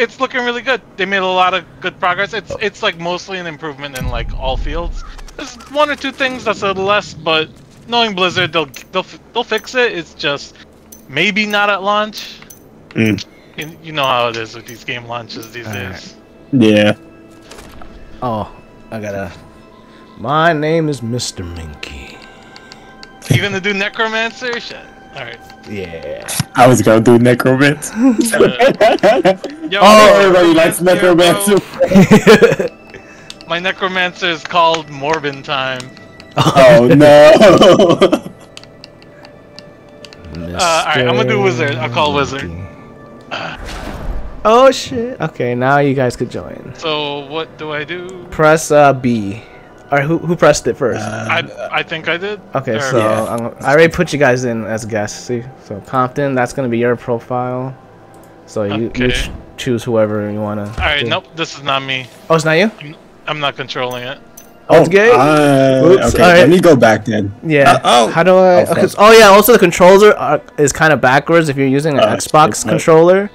it's looking really good. They made a lot of good progress. It's it's like mostly an improvement in like all fields. There's one or two things that's a little less, but knowing Blizzard, they'll they'll they'll fix it. It's just maybe not at launch. Mm. You, you know how it is with these game launches these Alright. days. Yeah. Oh, I gotta. My name is Mr. Mingki. You gonna do Necromancer? Shit. All right. Yeah. I was gonna do necromancer. Yo, oh, everybody likes Necromancer, necromancer. My Necromancer is called Morbin Time. oh no. Uh, alright, I'm gonna do wizard. I'll call wizard. Oh shit. Okay, now you guys could join. So what do I do? Press uh, B. Alright, who who pressed it first? I I think I did. okay, Or- so Yeah. I'm- I already put you guys in as guests. See, so Compton, that's gonna be your profile. So you, you ch- choose whoever you wanna. All right, do. nope, this is not me. Oh, it's not you. I'm not controlling it. Oh, it's gay? Uh, Oops, okay, alright. let me go back then. Yeah. Uh, oh. How do I? Oh, okay, oh yeah. Also, the controls are, are is kind of backwards if you're using an Uh, Xbox it's controller.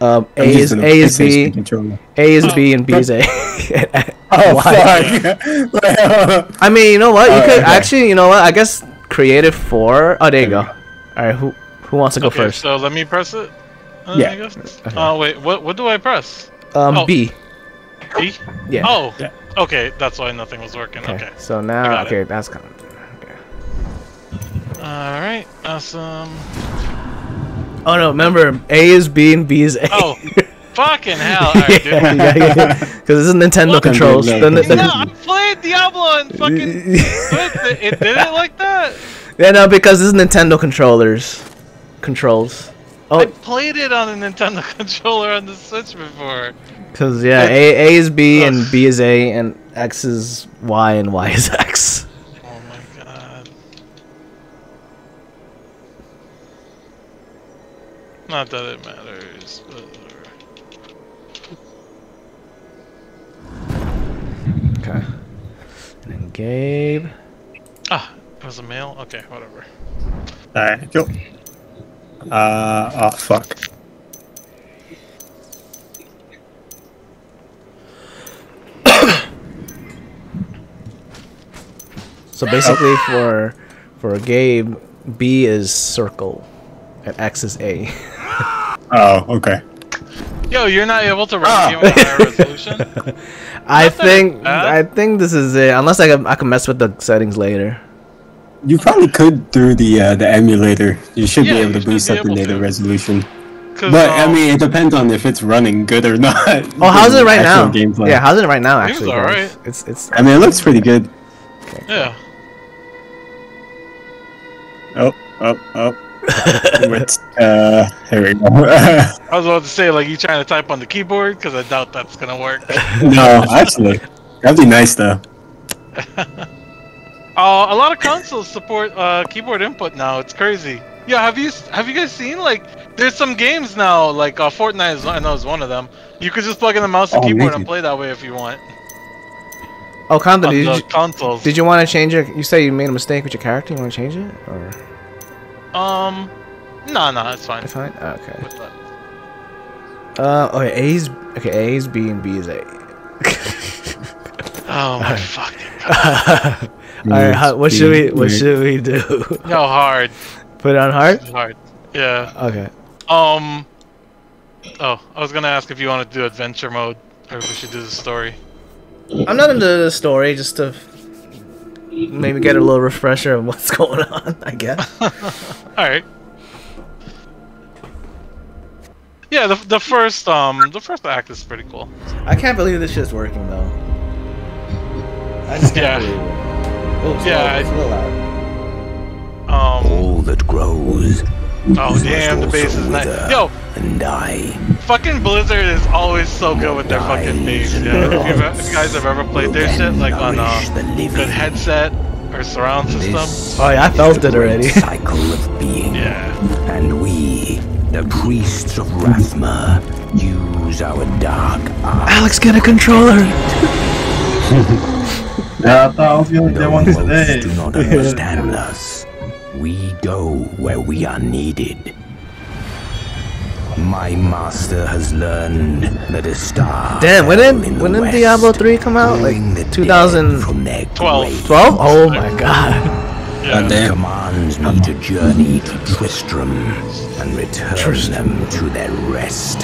Um, A I'm is A a is PlayStation B, controller. A is Oh. B, and B is A. Oh Why? fuck! I mean, you know what? You Alright, could okay. actually, you know what? I guess creative four. Oh, there you go. All right, who who wants to go okay, first? so let me press it. Uh, Yeah. I guess. Okay. Oh wait, what what do I press? Um, oh. B. E? Yeah. Oh. Yeah. Okay, that's why nothing was working. Okay. Okay. So now, got it. okay, that's kind of. Okay. All right. Awesome. Oh no! Remember, A is B and B is A. Oh, fucking hell! All right, dude. yeah, yeah, yeah. Because this is Nintendo What? controls. No, Then- no, then- No, I played Diablo and fucking. it, it did it like that. yeah, no, because this is Nintendo controllers. Controls. I Oh, played it on a Nintendo controller on the Switch before. because yeah, A, A is B and B is A and X is Y and Y is X. Oh my god. Not that it matters, Gabe. Ah, it was a male? Okay, whatever. Alright, go. Uh, oh fuck. So basically, for for Gabe, B is circle, and X is A. Oh, okay. Yo, you're not able to run a game with a higher resolution? I Not think bad. I think this is it. Unless I can I can mess with the settings later. You probably could through the uh, the emulator. You should Yeah, be able to boost up the native to. resolution. 'Cause, But I um, mean, it depends on if it's running good or not. Oh, how's it right now? Gameplay. Yeah, how's it right now? Actually, guys? alright. it's it's. I mean, it looks pretty good. yeah. Oh, oh, oh. Wait, uh, there we go. I was about to say, like, you trying to type on the keyboard? Because I doubt that's gonna work. no, actually, that'd be nice though. Uh, a lot of consoles support uh, keyboard input now. It's crazy. Yeah, have you have you guys seen like there's some games now like uh, Fortnite is I know is one of them. You could just plug in the mouse and Oh, keyboard amazing. and play that way if you want Oh, Compton, on did you, consoles. did you want to change it? You say you made a mistake with your character. You want to change it, or Um, no, no, it's fine. it's fine? Okay. With that. Uh, okay. A is okay. A is B and B is A. Oh my fucking god! All right. How, what should we? What should we do? No hard, Put it on hard. Hard. Yeah. Okay. Um. Oh, I was gonna ask if you want to do adventure mode or if we should do the story. I'm not into the story, just to maybe get a little refresher of what's going on. I guess. All right. Yeah, the, the first um the first act is pretty cool. I can't believe this shit's working though. I just Yeah. can't believe it. Oh, it's Yeah, loud, I- it's a little loud. Um. All that grows Oh damn, the bass is nice. Yo, and die. Fucking Blizzard is always so good with their fucking bass. Yeah. If, you've, if you guys have ever played their shit like on Nourish uh, the living. good headset or surround system. Oh yeah, I felt it already. cycle of being. Yeah. And we, the priests of Rathma, use our dark art. Alex, get a controller. Yeah, I thought I was gonna get Though one today. do not understand us, we go where we are needed. My master has learned that a star. Damn, when did in when did Diablo 3 come out? Like calling the dead 2012? 12. Oh my god. Yeah. God damn. commands me to journey to Tristram and return them to their rest.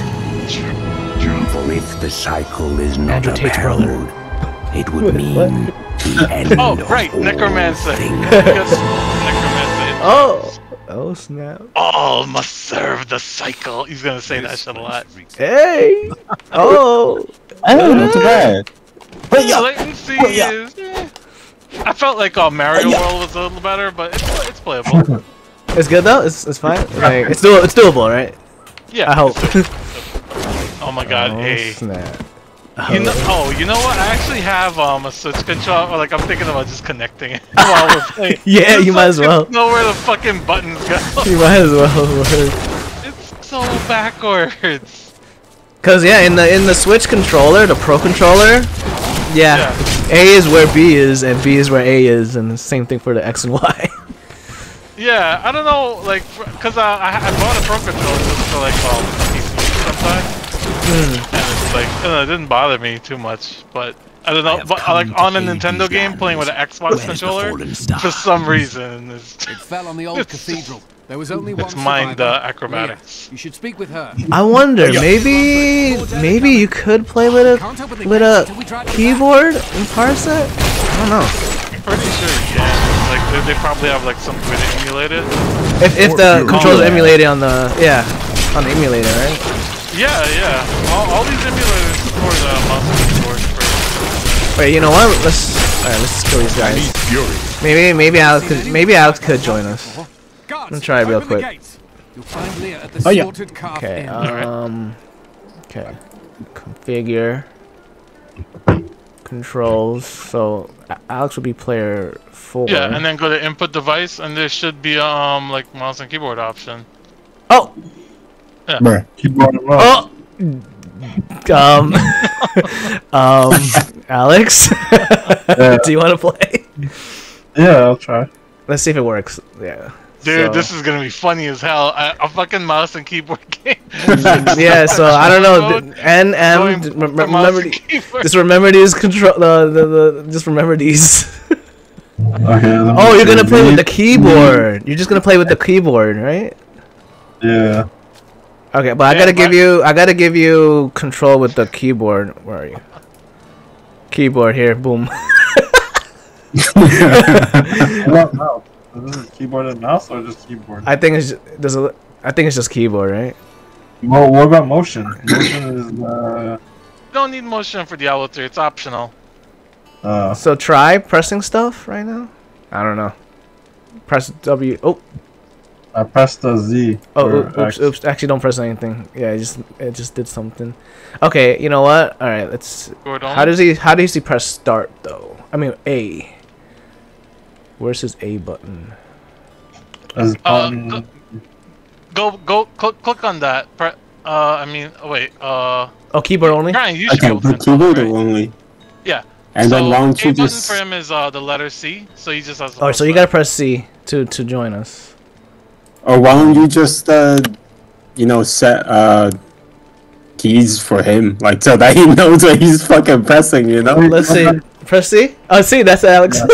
For if the cycle is not Andrew Tate's brother. upheld, it would mean the oh, end Oh, of right, all Necromancer. things. Because Necromancer. Oh. Oh snap. All must serve the cycle. He's gonna say that shit a lot. Hey. Oh. Oh, not too bad. The latency is. eh. I felt like uh, Mario World was a little better, but it's, it's playable. It's good though. It's it's fine. Like it's do it's doable, right? Yeah. I hope. Oh my god, oh hey. snap. You know, oh, you know what? I actually have um a Switch controller. Like I'm thinking about just connecting it while we're playing. Yeah, you might as well. Know where the fucking buttons go. You might as well. It's so backwards. Cause yeah, in the in the Switch controller, the Pro controller, yeah, A is where B is and B is where A is, and the same thing for the X and Y. Yeah, I don't know, like, for- cause uh, I I bought a Pro controller just for like um PC sometimes, Hmm. And it's like uh, it didn't bother me too much, but. I don't know, have but uh, like on a Nintendo these game playing with an. Xbox Where's controller, for some reason, it's, It fell on the old cathedral. There was only one it's mind survivor. uh, acrobatics. Leah, you should speak with her. I wonder, maybe maybe you could play with a with a until we drive them keyboard and parse it. I don't know. Pretty sure you can. Like they, they probably have like some way to emulate it. If if the controls emulated on the yeah on the emulator, right? Yeah, yeah. All, all these emulators support the mouse and keyboard for. Wait, you know what? Let's alright. Let's kill these guys. Maybe maybe Alex could maybe Alex could join us. Guards, Let me try it real quick. You'll find Leah at the Oh, yeah. slaughtered calf Okay. inn. Um. Okay. Configure. Controls. So Alex will be player four. Yeah, and then go to input device, and there should be um like mouse and keyboard option. oh Bruh. oh. Um. um. Alex. Do you want to play? Yeah, I'll try. Let's see if it works. Yeah. Dude, So- this is gonna be funny as hell. A, a fucking mouse and keyboard game. yeah, so I don't know. Mode, th- And and Going d- to rem- mouse remember, and just remember these control. The, the the just remember these. Okay. oh, you're gonna play with the Lead- keyboard. You're just gonna play with the keyboard, right? Yeah. Okay, but I gotta but- give you. I gotta give you control with the keyboard. Where are you? Keyboard here. Boom. What mouse? Is this keyboard and mouse or just keyboard? I think it's ju- there's a. I think it's just keyboard, right? Well, what about motion? Motion is uh, You don't need motion for Diablo 3. It's optional. uh So try pressing stuff right now. I don't know. Press W. Oh, I pressed the Z. oh, oops, oops, X. oops. Actually, don't press anything. Yeah, it just it just did something. Okay, you know what? All right, let's. Gordon. How does he? How does he press start though? I mean A. Where's his A button? As Uh, button- go- Go, go, click, click on that. Pre- uh, I mean, oh, wait. Uh, Oh, keyboard only. Ryan, you Okay, be able to but control it, keyboard right? only. Yeah. And then so, launch A you button just. for him is uh the letter C, so he just has. to Oh, so you gotta press C to to join us. Or why don't you just, uh, you know, set uh keys for him, like so that he knows what he's fucking pressing, you know? Let's see. Press C. Oh, see, that's Alex.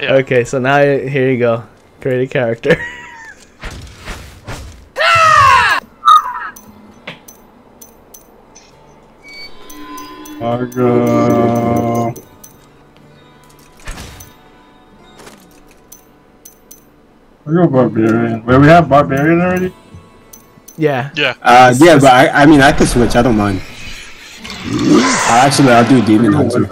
Yeah. okay, so now here you go. Create a character. Argo. We go barbarian. Wait, we have barbarian already. yeah. Yeah. Uh, yeah, but I, I mean, I could switch. I don't mind. Uh, actually, I'll do demon hunter.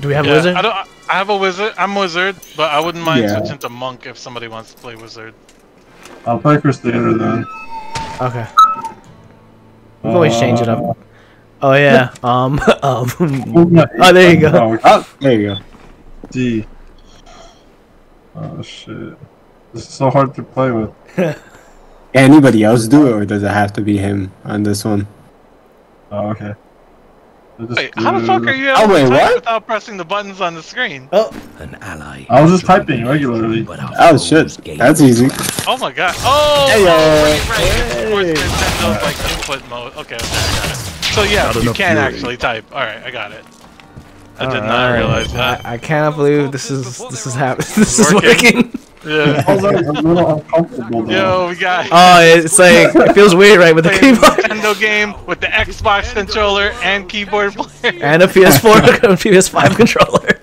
Do we have yeah. wizard? I don't. I have a wizard. I'm wizard, but I wouldn't mind Yeah. switching to monk if somebody wants to play wizard. I'll play Crusader then. Okay. We can always change it up. Oh yeah. Um. um. Oh, Oh, there you go. Oh, Oh, there you go. D. Oh shit. This is so hard to play with. Anybody else do it, or does it have to be him on this one? Oh, okay. Wait, how the fuck are you Oh, able wait, to type what? without pressing the buttons on the screen? Oh, An ally. I was just typing regularly. But our Oh shit, that's easy. Oh my god. Oh, Hey, oh uh, right, right. It's towards Nintendo's like input mode. Okay, okay, I got it. So yeah, you can fury. actually type. Alright, I got it. I did not alright. realize that. I, I cannot believe this is this is happening. This is Working. working. Yeah. I was a little uncomfortable. Yo, we got Oh, it's like it feels weird, right, with the keyboard Nintendo game with the Xbox controller and keyboard player. and a PS4 and PS5 controller.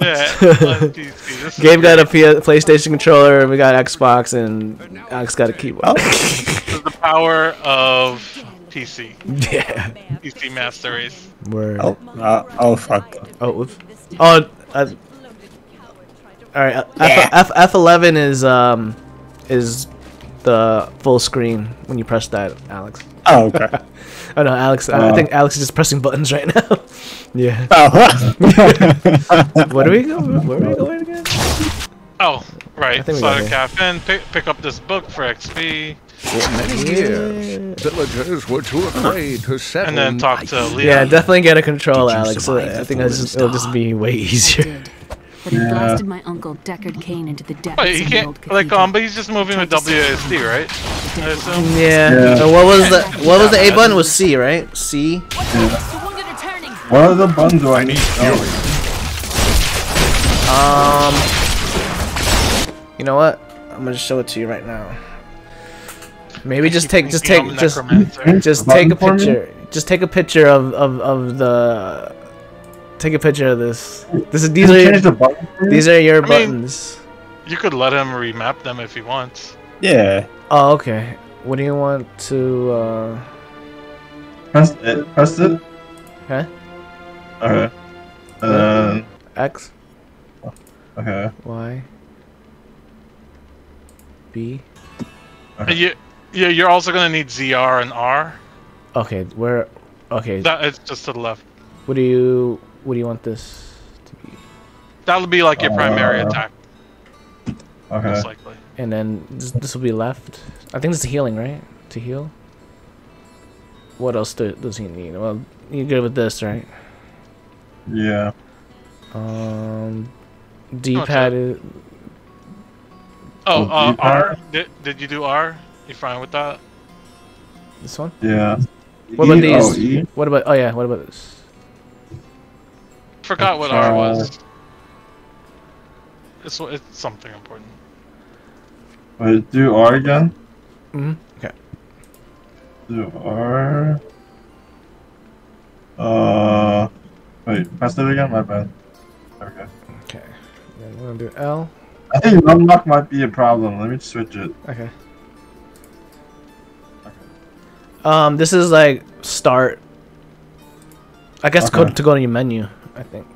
yeah, on PC. This is Gabe got a great. PlayStation controller. And we got Xbox, and Alex got a keyboard. This oh. is the power of PC. yeah. PC Master Race. Word. Oh, uh, oh fuck. Oh, whoops. Oh, uh, all right. uh, F, F F eleven is um is the full screen when you press that, Alex. Oh, okay. Oh no, Alex. I Uh. think Alex is just pressing buttons right now. yeah. Oh. Where do we go? Where are we going again? Oh, right. think we got Slaughter it. Cafe. Pick, pick up this book for XP, For many years, villagers were too afraid to settle. and then talk to Leah. Yeah, definitely get a control, Alex. So I think that's fallen just, it'll just be way easier. But it Yeah. blasted my uncle Deckard Cain into the depths Wait, he of the old can't like cathedral. um, but he's just moving with WASD, right? Yeah. Yeah. So what was the what was the A button? Was C, right? C. What other button do I need? Oh, Um. You know what? I'm gonna show it to you right now. Maybe just take, just take, just, just take a picture. Just take a picture of of of the. Take a picture of this. This is these Can are change the button these are your I mean- buttons. You could let him remap them if he wants. yeah. Oh, okay. What do you want to? uh... Press it. Press it. Okay. Okay. And then, X, okay. Y, B. Uh, You, yeah, you're also gonna need ZR and R. Okay, where? Okay. That is just to the left. What do you? What do you want this to be? That'll be like your primary Uh, attack, Okay. most likely. And then this, this will be left. I think this is healing, right? To heal. What else do, does he need? Well, you're good with this, right? Yeah. Um, D-pad. Oh, Oh, uh, R. Did, did you do R? You fine with that? This one. Yeah. What about E? Oh, these? E? What about? Oh yeah. What about this? Forgot what R was. It's it's something important. Wait, do R again? hmm Okay. Do R. Uh. Wait, press it again? My bad. Okay. Okay. Then we're gonna do L. I think unlock might be a problem. Let me switch it. Okay. Um, this is like start. I guess go Okay. to go to your menu. I think.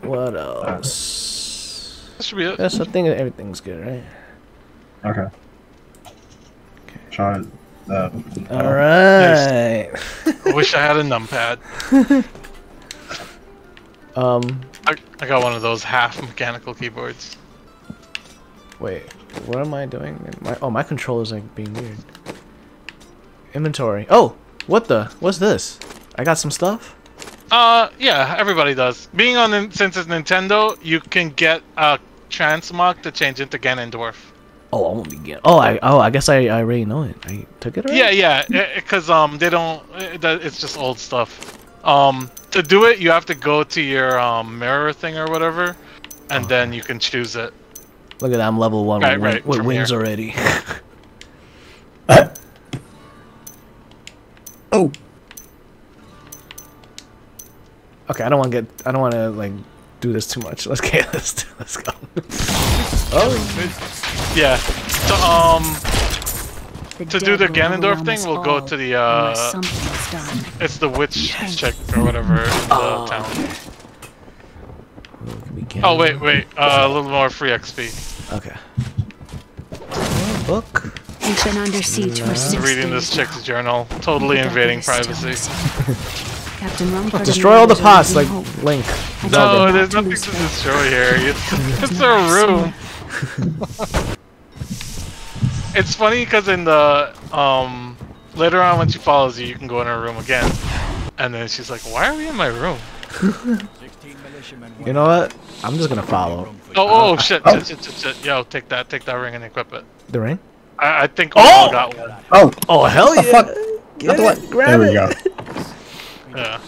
What else? That should be it. Yes, I think everything's good, right? Okay. okay. Try that. All right. I wish I had a numpad. Um, I, I got one of those half mechanical keyboards. wait. What am I doing? My oh, my controller's like being weird. Inventory. Oh, what the? What's this? I got some stuff. Uh, yeah, everybody does. Being on since it's Nintendo, you can get a transmog to change into Ganondorf. Oh, I won't be get. Oh, I oh, I guess I, I already know it. I took it already. Yeah, yeah, because um, they don't. It, it's just old stuff. Um, to do it, you have to go to your um mirror thing or whatever, and then you can choose it. Look at that, I'm level one Right, with, right, with wings here. already. oh. okay, I don't want to get. I don't want to like do this too much. Let's get. Let's do- let's go. oh, Yeah. So um, The to do the Ganondorf thing, we'll go to the uh, something is done. it's the witch chick or whatever in the Oh, town. We. Oh wait, wait, uh, a little more free XP. Okay. Oh, book. We've been under siege for six Reading this days chick's journal, totally The invading privacy. stones. Captain Rumford Destroy all the and pots, like hope. Link. I No, told there's not to nothing to destroy here. It's, There's it's not a a room. It's funny because in the um later on when she follows you, you can go in her room again. And then she's like, "Why are we in my room?" You know what? I'm just gonna follow Oh, oh uh-huh. shit, oh. shit, shit, shit, shit. Yo, take that, take that ring and equip it. the ring. I, I think we all got one. Oh, Oh hell the yeah! fuck? Get Not the it, one. grab there we go. Yeah.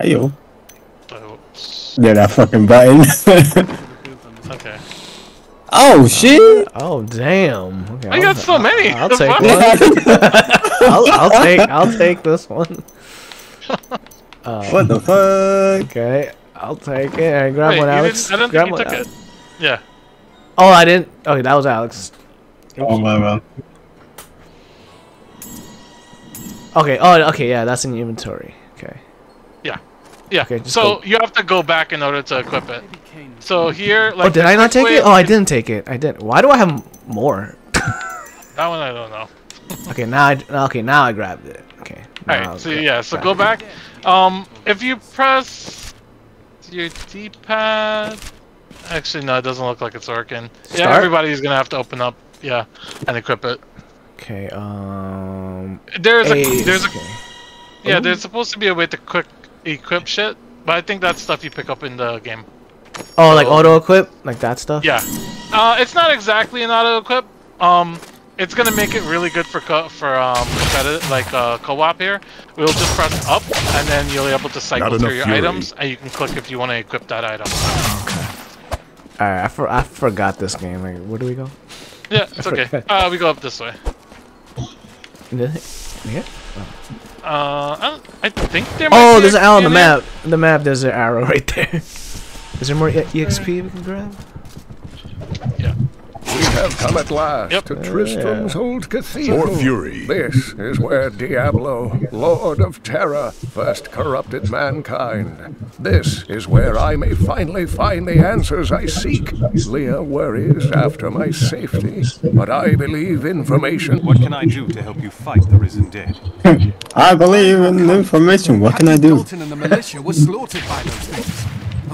Hey yo. So, Yeah, that fucking button. okay. oh uh, shit! Oh damn! Okay, I got so many. I'll The take one. I'll, I'll take. I'll take this one. Uh, what the fuck? Okay, I'll take it. Alright, grab Wait, one, you Alex. I don't grab think one, you took Alex. it. Yeah. Oh, I didn't. Okay, that was Alex. Oh my man. Okay. Oh, okay. Yeah, that's in the inventory. Okay. Yeah. Yeah. Okay, so go. you have to go back in order to equip it. So here, oh, like. oh, did I not take it? Oh, I didn't take it. I didn't. Why do I have more? That one I don't know. Okay, now I. Okay, now I grabbed it. Okay. Alright, so yeah, so grab go it. Um, if you press your D-pad, actually no, it doesn't look like it's working. Yeah, everybody's gonna have to open up, yeah, and equip it. Okay. Um. There's a there's a okay. yeah, there's supposed to be a way to quick equip shit, but I think that's stuff you pick up in the game. Oh, like auto equip, like that stuff. Yeah, uh, it's not exactly an auto equip. Um, it's gonna make it really good for co- for um like uh, co-op here. We'll just press up, and then you'll be able to cycle through your fury. items, and you can click if you want to equip that item. All right, I, for, I forgot this game. Like, where do we go? Yeah, it's okay. Uh, we go up this way. This- Yeah. Uh, I, I think there. might Oh, be there's an arrow on the in there. map. The map, there's an arrow right there. Is there more E- EXP we can grab? Yeah. We have come at last Yep. to Tristram's old cathedral. More fury. This is where Diablo, Lord of Terror, first corrupted mankind. This is where I may finally find the answers I seek. Leah worries after my safety, but I believe information. What can I do to help you fight the risen dead? I believe in information. What can I Captain do? Dalton and the militia were slaughtered by those things.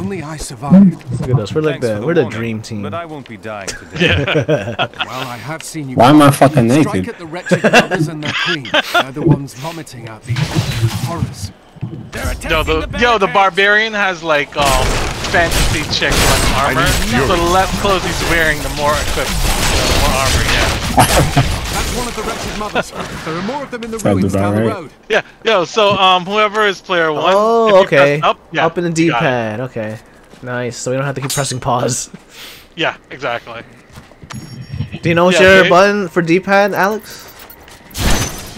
Only I survived. Look at us. We're like Thanks the we're the warning, dream team. But I won't be dying today. Well, I have seen you. Why am I fucking Strike naked? at the wretched mothers and their queen. They're the ones vomiting out these horrors. Yo, the yo, the barbarian has like um fantasy chick like armor. So the less clothes he's wearing, the more equipped, the more armor he has. That's one of the wretched mothers. There are more of them in the Sounds ruins about down the road. Yeah, yo, so um, whoever is player one. if Oh, you press okay. Up, yeah, Up in the you got it. D-pad. Okay. Nice. So we don't have to keep pressing pause. Yeah, exactly. Do you know what's Yeah, your okay. button for D-pad, Alex?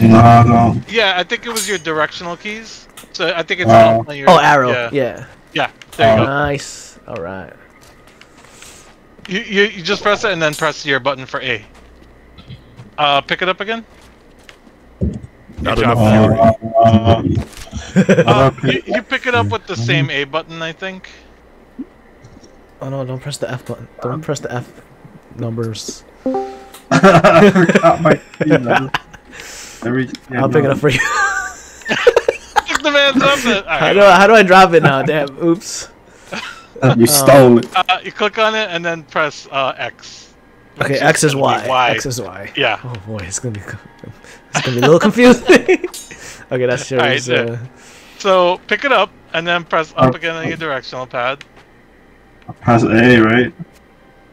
No, no. Yeah, I think it was your directional keys. So I think it's Oh. up on your. Oh, arrow. Yeah, Yeah. yeah. There you go. Nice. All right. You, you you just press it and then press your button for A. Uh, pick it up again. Not Good job. enough fury. Uh, Uh, you, you pick it up with the same A button, I think. Oh no! Don't press the F button. Don't press the F numbers. I forgot my key, man. Yeah, I'll pick it up for you. Pick the man's up. It. how do I, how do I drop it now? Damn. Oops. You stole it. Uh, you click on it and then press uh, X. Okay. X is gonna Y. be Y. X is Y. Yeah. Oh boy, it's gonna be it's gonna be a little confusing. okay, that's shows. Alright, there. uh, So pick it up and then press up Oh. again on your directional pad. Press A, right?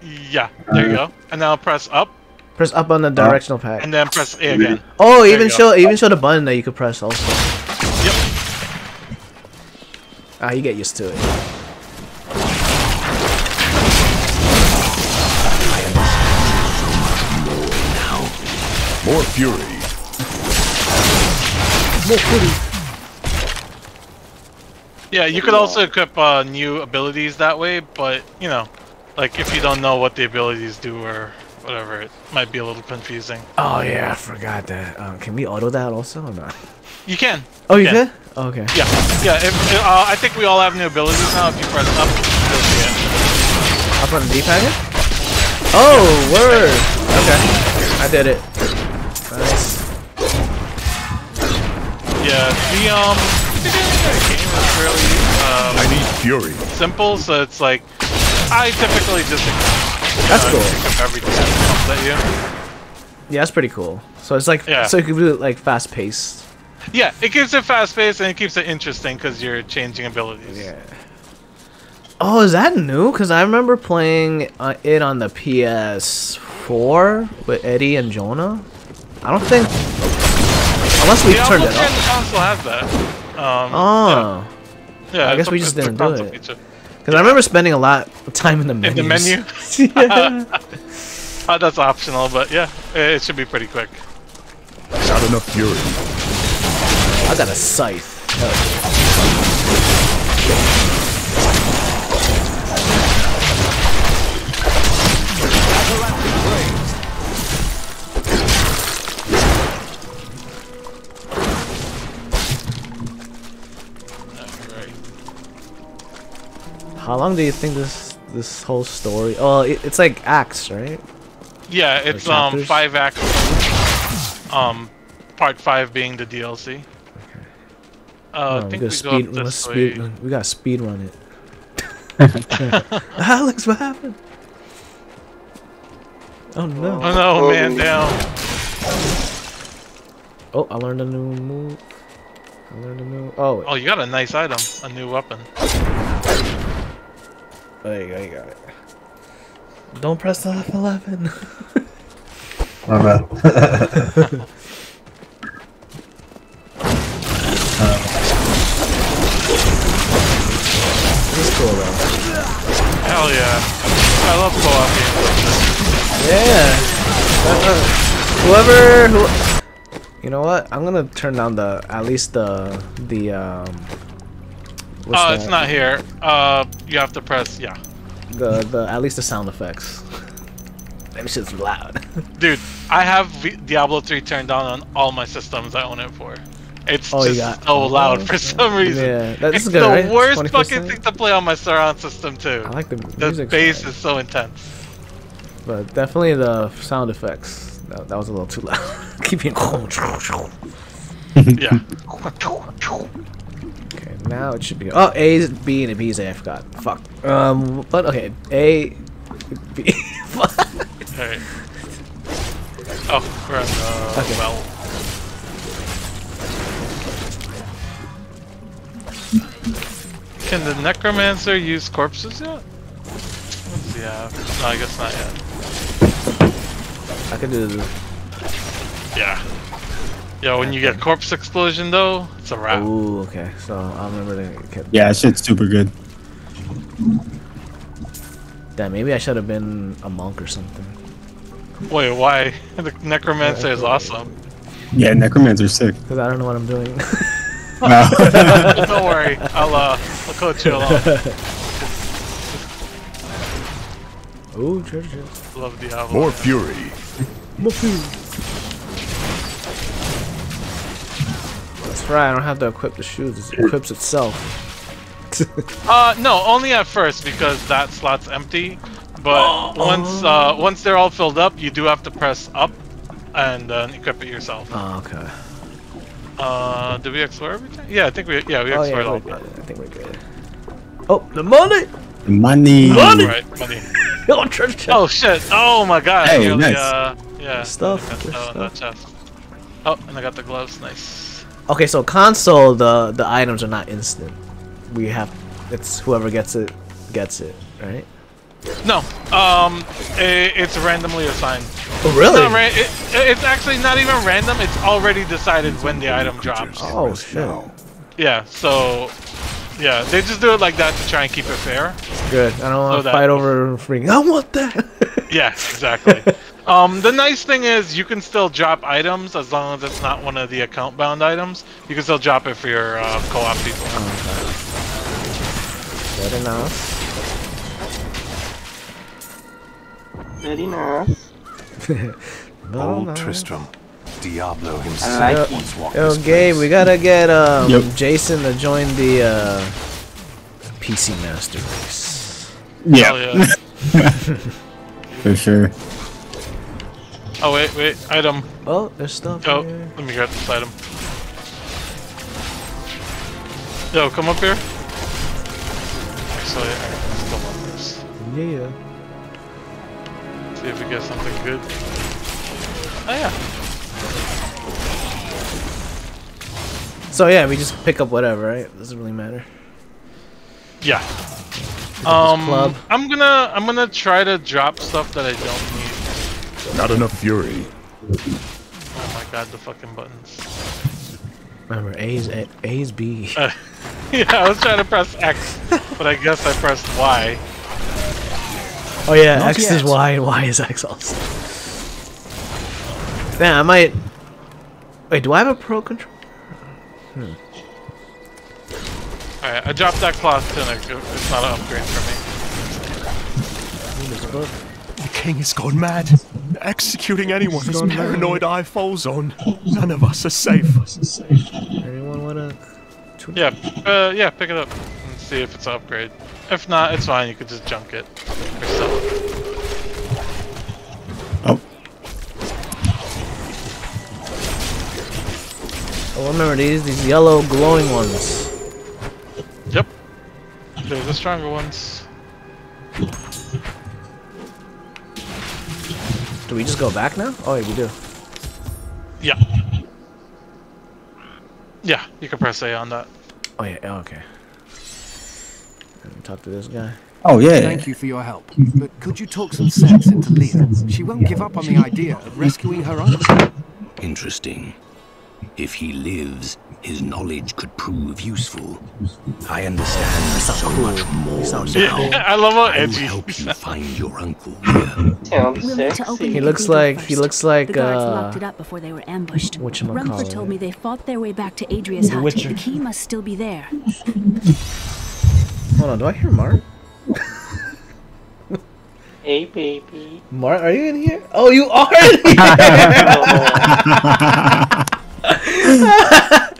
Yeah, there you go. And now press up press up on the directional pad. and then press A again. Oh, There even show even show the button that you could press also. Yep. Ah, you get used to it. More fury. More fury. Yeah, you could also equip uh, new abilities that way, but you know, like if you don't know what the abilities do or whatever, it might be a little confusing. Oh yeah, I forgot that. Um, can we auto that also or not? You can. Oh, you Yeah. can? Oh, okay. Yeah, yeah. If, uh, I think we all have new abilities now. If you press up, you'll see it. Up on the D-pad here? Oh, word. Okay, I did it. Yeah, the um, the game is fairly um, I need fury. simple, so it's like I typically just That's uh, cool. pick up everything that comes at you. Yeah, that's pretty cool. So it's like Yeah. so you can do it like fast paced. Yeah, it keeps it fast paced and it keeps it interesting because you're changing abilities. Yeah. Oh, is that new? Because I remember playing uh, it on the PS4 with Eddie and Jonah. I don't think unless we Diablo turned it on the off. console has that. Um, Oh, yeah, yeah I guess we just didn't do it. feature. because I remember spending a lot of time in the menu. In menus. the menu, yeah. uh, that's optional, but yeah, it, it should be pretty quick. Not enough fury. I got a scythe. How long do you think this this whole story? Oh, it, it's like acts, right? Yeah, it's um chapters? five acts. Um, part five being the DLC. Uh, Oh, I we think gotta we speed. go Let's this way. speed. We gotta speed run it. Alex, what happened? Oh no! Oh no, man down. Oh, I learned a new move. I learned a new. Oh, Oh, you got a nice item, a new weapon. There you go. You got it. Don't press the F11. My bad. this is cool though. Hell yeah. I love co-op games. Yeah. Uh, uh, whoever who. You know what? I'm gonna turn down the at least the the um. What's Oh, it's not here. Uh, you have to press, yeah. the the at least the sound effects. That shit's loud. Dude, I have v Diablo 3 turned on on all my systems I own it for. It's Oh, just got- so loud oh, for some reason. Yeah, that's it's good, the right? worst 20%? fucking thing to play on my surround system too. I like the The bass is so intense. but definitely the sound effects. That, that was a little too loud. Keeping. yeah. Now it should be. Oh, A is B and B is A. I forgot. Fuck. Um, but okay, A, B. Fuck. Alright. Oh, we're on the Okay. well. Can the necromancer use corpses yet? Let's see. Yeah. No, I guess not yet. I could do. this. Yeah. Yo, when you get corpse explosion though, it's a wrap. Ooh, okay. So I remember to get. Yeah, that shit's super good. Damn, maybe I should have been a monk or something. Wait, why? The necromancer is awesome. Yeah, Necromancer's sick. Because I don't know what I'm doing. no. Don't worry, I'll uh, I'll coach you along. Ooh, church, Love Diablo. More fury. That's right. I don't have to equip the shoes. It equips itself. Uh, no, only at first because that slot's empty. But once uh, once they're all filled up, you do have to press up and uh, equip it yourself. Oh, okay. Uh, did we explore everything? Yeah, I think we yeah we Oh, explored yeah, all. we're good. I think we're good. Oh, the money! Money. Money! Right, money. oh, church chest. Oh shit! Oh my god! Hey, nearly, nice. uh, yeah. Stuff, got good that that stuff. chest. Oh, and I got the gloves. Nice. Okay, so console, the the items are not instant. We have, it's whoever gets it, gets it, right? No, um, i it's randomly assigned. Oh, really? Not ra- it, it's actually not even random. It's already decided when the item drops. Oh, shit. Yeah, so yeah, they just do it like that to try and keep it fair. Good. I don't want So to that- fight over freaking. I want that. Yeah, exactly. Um, the nice thing is you can still drop items as long as it's not one of the account bound items. You can still drop it for your uh, co-op people. Good enough. Very nice. Old no. Tristram. Diablo I himself like once walked Yo, Gabe, we gotta get um Yep. Jason to join the uh, PC Master Race. Hell Yeah, yeah. for sure. Oh wait, wait, item. Oh, there's stuff Oh, here. let me grab this item. Yo, come up here. Actually, I still want this. Yeah. See if we get something good. Oh yeah. So yeah, we just pick up whatever, right? Doesn't really matter. Yeah. Um, club. I'm gonna I'm gonna try to drop stuff that I don't need. Not enough fury. Oh my god, the fucking buttons. Remember, A's A, A's B. Uh, yeah, I was trying to press X, but I guess I pressed Y. Oh yeah, Not X is. Y and Y is X also. Man, I might. Wait, do I have a pro control? Hmm. Alright, I dropped that cloth tunic. It's not an upgrade for The king has gone mad. Executing anyone his paranoid eye falls on. None of us are safe. Anyone wanna? Yeah, uh, yeah, pick it up and see if it's an upgrade. If not, it's fine. You could just junk it or sell it. Oh, remember these these yellow glowing ones. Yep. They're the stronger ones. Do we just go back now? Oh, yeah, we do. Yeah. Yeah, you can press A on that. Oh yeah, oh, okay. Let me talk to this guy. Oh yeah. Thank you for your help. But could you talk some sense into Leah? She won't give up on the idea of rescuing her uncle. Interesting. If he lives, his knowledge could prove useful. I understand so much more now. I love how I will edgy. help you find your uncle here. Sounds We'll need to open sexy. the He looks like- first. he looks like, the guards uh, locked it up before they were ambushed. whatchamacallit. Rumford told me they fought their way back to Adria's The hut. Witcher. The key must still be there. Hold on, do I hear Mark? Hey, baby. Mark, are you in here? Oh, you are in here!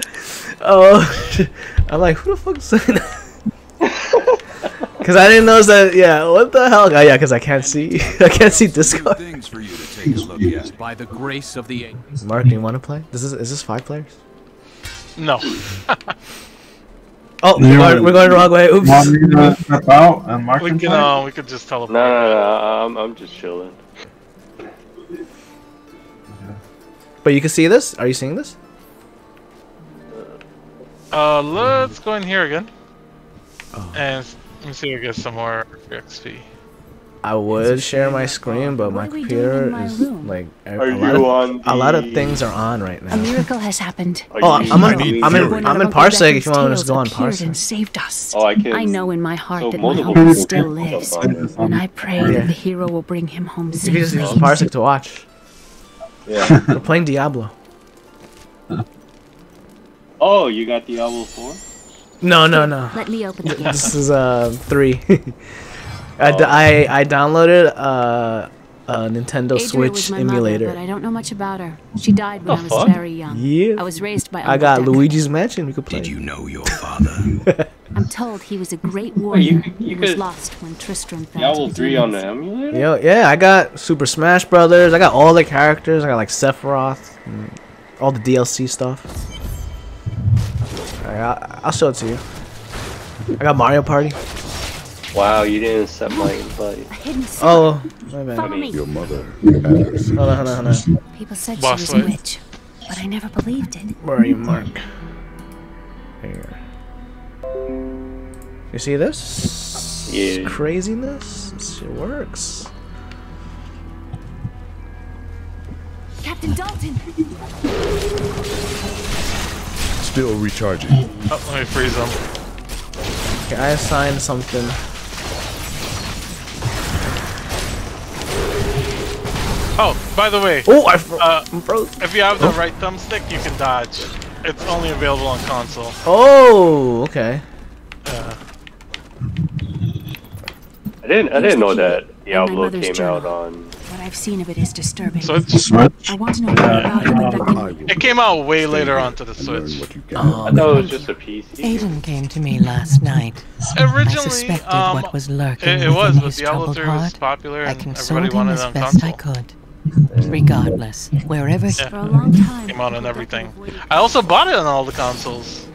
oh, I'm like, who the fuck is saying that? Because I didn't notice that. Yeah, what the hell? Oh, yeah, because I can't see. I can't see Discord. Things for you to take a look at by the grace of the angels. Mark, do you want to play? This is is this five players? No. Oh, we're going, we're going the wrong way. Oops. Want me to step out and mark we can, play? uh, we could just No, teleport. no, no. I'm, I'm just chilling. But you can see this. Are you seeing this? Uh, let's go in here again. Oh. And let me see if I get some more XP. I would share my screen, but my What are we doing computer my is room? like a, Are a lot of on a lot of things are on right now. A miracle has happened. Oh, I'm on in, the- I'm in, I'm in Parsec if you want to just go on tales appeared and Parsec. saved us. Oh, I can. I know in my heart So that my multiple uncle still lives, jump on this. and I pray Yeah. that the hero will bring him home soon. If You can just use Parsec to watch. Yeah. We're playing Diablo. Oh, you got Diablo 4? No, no, no. Let me open it. This is uh three. I I I downloaded uh, a Nintendo Adria Switch was my emulator. Mother, but I don't know much about her. She died when The I was fuck? very young. Yeah. I was raised by Uncle I got Deck. Luigi's Mansion. We could play. Did you know your father? I'm told he was a great warrior could- you who was could- lost when Tristram found Diablo his 3 on the emulator? Yo, yeah, I got Super Smash Brothers. I got all the characters. I got like Sephiroth, and all the DLC stuff. Alright, I, I'll show it to you. I got Mario Party. Wow, you didn't set my invite. A hidden sword. Oh, my bad. Follow me. Your mother matters. Hold on, hold on, hold on. People said Boss she was fight. a witch, but I never believed it. Where are you, Mark? Here. you see this? Yeah. Craziness? This shit works. Captain Dalton! Still recharging. Oh, let me freeze them. Okay, I assigned something. Oh, by the way, Oh, I fro- uh, I'm froze. if you have the right thumbstick, you can dodge. It's only available on console. Oh, okay. Uh, I didn't. I didn't know that my Diablo came out on. What I've seen of it is disturbing. so it's, Switch? I want to know more about him and Beckman. It came out way later here onto the Switch. what you. I thought it was just a PC. Aiden came to me last night. I suspected um, what was lurking it, it was, but his Diablo troubled 3 was heart. popular I and consoled everybody him as best I could. Regardless, wherever he Yeah. For a long time. Came out on everything. I also bought it on all the consoles.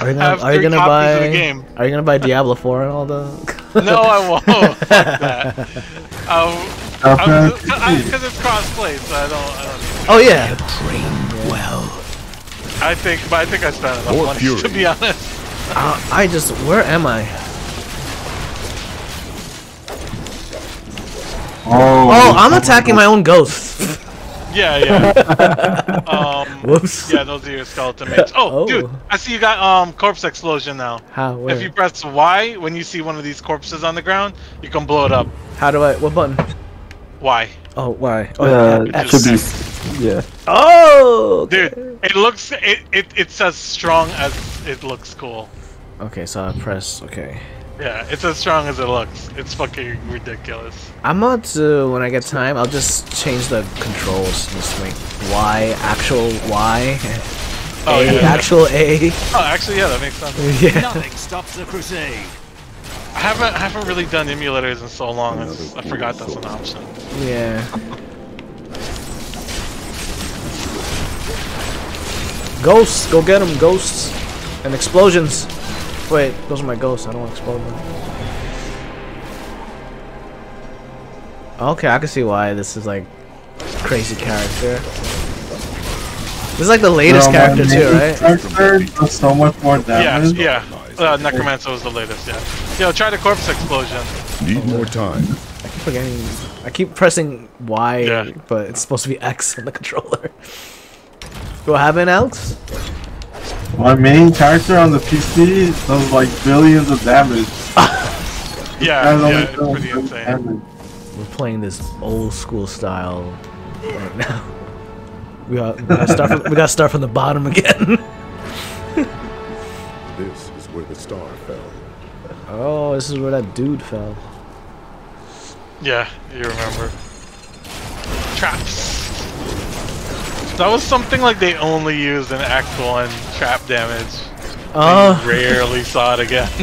Are you gonna, are you gonna buy? the game. Are you gonna buy Diablo 4 and all the? No, I won't. Fuck that. Um, Because it's crossplay, so I don't. I don't need Oh yeah. Trained well. I think, but I think I spent enough More money fury. to be honest. Uh, I just where am I? Oh, Oh, I'm attacking my own ghost. Yeah, yeah. um, Whoops. Yeah, those are your skeleton mates. Oh, Oh. dude, I see you got um corpse explosion now. How? Where? If you press Y when you see one of these corpses on the ground, you can blow it up. How do I? What button? Y. Oh, why? Oh, Uh, yeah. it should be. Yeah. Oh. okay. Dude, it looks it, it it's as strong as it looks cool. Okay, so I press. Okay. Yeah, it's as strong as it looks. It's fucking ridiculous. I'm about to when I get time. I'll just change the controls. Just make Y actual Y. Oh, A yeah. actual A. Oh, actually, yeah, that makes sense. Yeah. Nothing stops the crusade. I haven't I haven't really done emulators in so long. It's, I forgot that's an option. Yeah. Ghosts, go get them, ghosts. And explosions. Wait, those are my ghosts. I don't want to explode them. Okay, I can see why this is like crazy character. This is like the latest No, character too, right? Character does so much more Yeah, yeah. Uh, Necromancer was the latest. Yeah. Yo, try the corpse explosion. Need more time. I keep forgetting. I keep pressing Y, Yeah. but it's supposed to be X on the controller. What happened, Alex? My main character on the PC does like billions of damage. Yeah, Guys yeah, it's pretty insane. damage. We're playing this old school style right now. We got, we gotta start from, we gotta start from the bottom again. This is where the star fell. Oh, this is where that dude fell. Yeah, you remember. Traps. That was something like they only used in Act 1, trap damage. Oh. You rarely saw it again.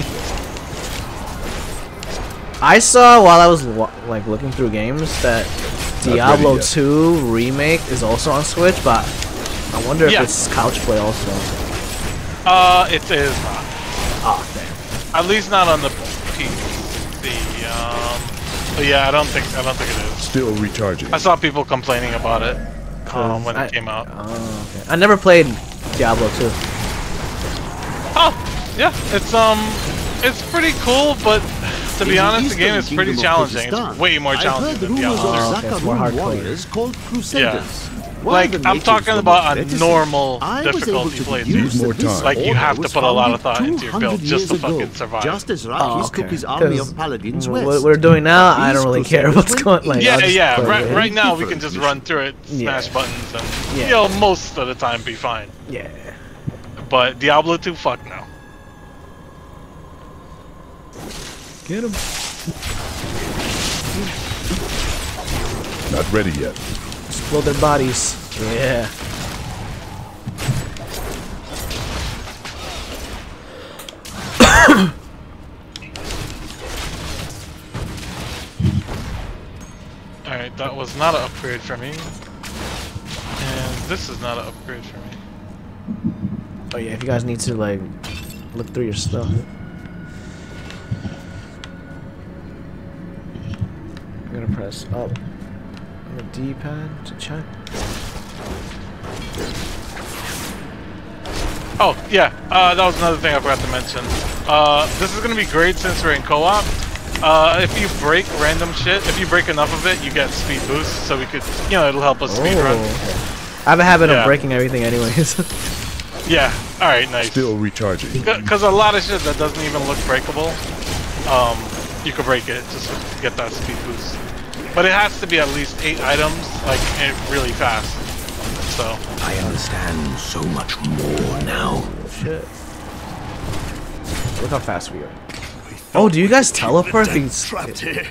I saw while I was like looking through games that Diablo 2 remake is also on Switch, but I wonder if it's couch play also. uh, it is not. Oh, damn. At least not on the PC. Um, but yeah, I don't think I don't think it is. Still recharging. I saw people complaining about it um, when it came out. Oh, okay. I never played Diablo 2. Oh, yeah, it's um, it's pretty cool, but to be honest, the eastern game is pretty challenging. It's way more challenging heard the than rumors Diablo. Oh, okay, it's more Zakarum hardcore. warriors called Crusaders. While Like, I'm talking about a reticent, normal I was able difficulty to playthrough. more time. Like, you have to put a lot of thought into your build just to ago, fucking survive. Just as Oh, Rakkis okay. took his army 'Cause, of paladins west. What we're doing now, I don't really care what's went going. Like, yeah, I'll yeah. Right, right now we can just run through it, smash Yeah. buttons, and Yeah. you know most of the time be fine. Yeah. But Diablo 2, fuck no. Get him. Not ready yet. Explode their bodies. Yeah. Alright, that was not an upgrade for me. And this is not an upgrade for me. Oh yeah, if you guys need to like look through your stuff. I'm gonna press up on the D-pad to check. Oh, yeah, uh, that was another thing I forgot to mention. Uh, this is gonna be great since we're in co-op. Uh, if you break random shit, if you break enough of it, you get speed boost, so we could, you know, it'll help us speed run. Oh, I have a habit Yeah. of breaking everything anyways. Yeah, alright, nice. Still recharging. Because a lot of shit that doesn't even look breakable, um, you can break it just to get that speed boost. But it has to be at least eight items, like, eh, really fast. So, I understand so much more now. Shit. Look how fast we are. Oh, do you guys teleport if, we-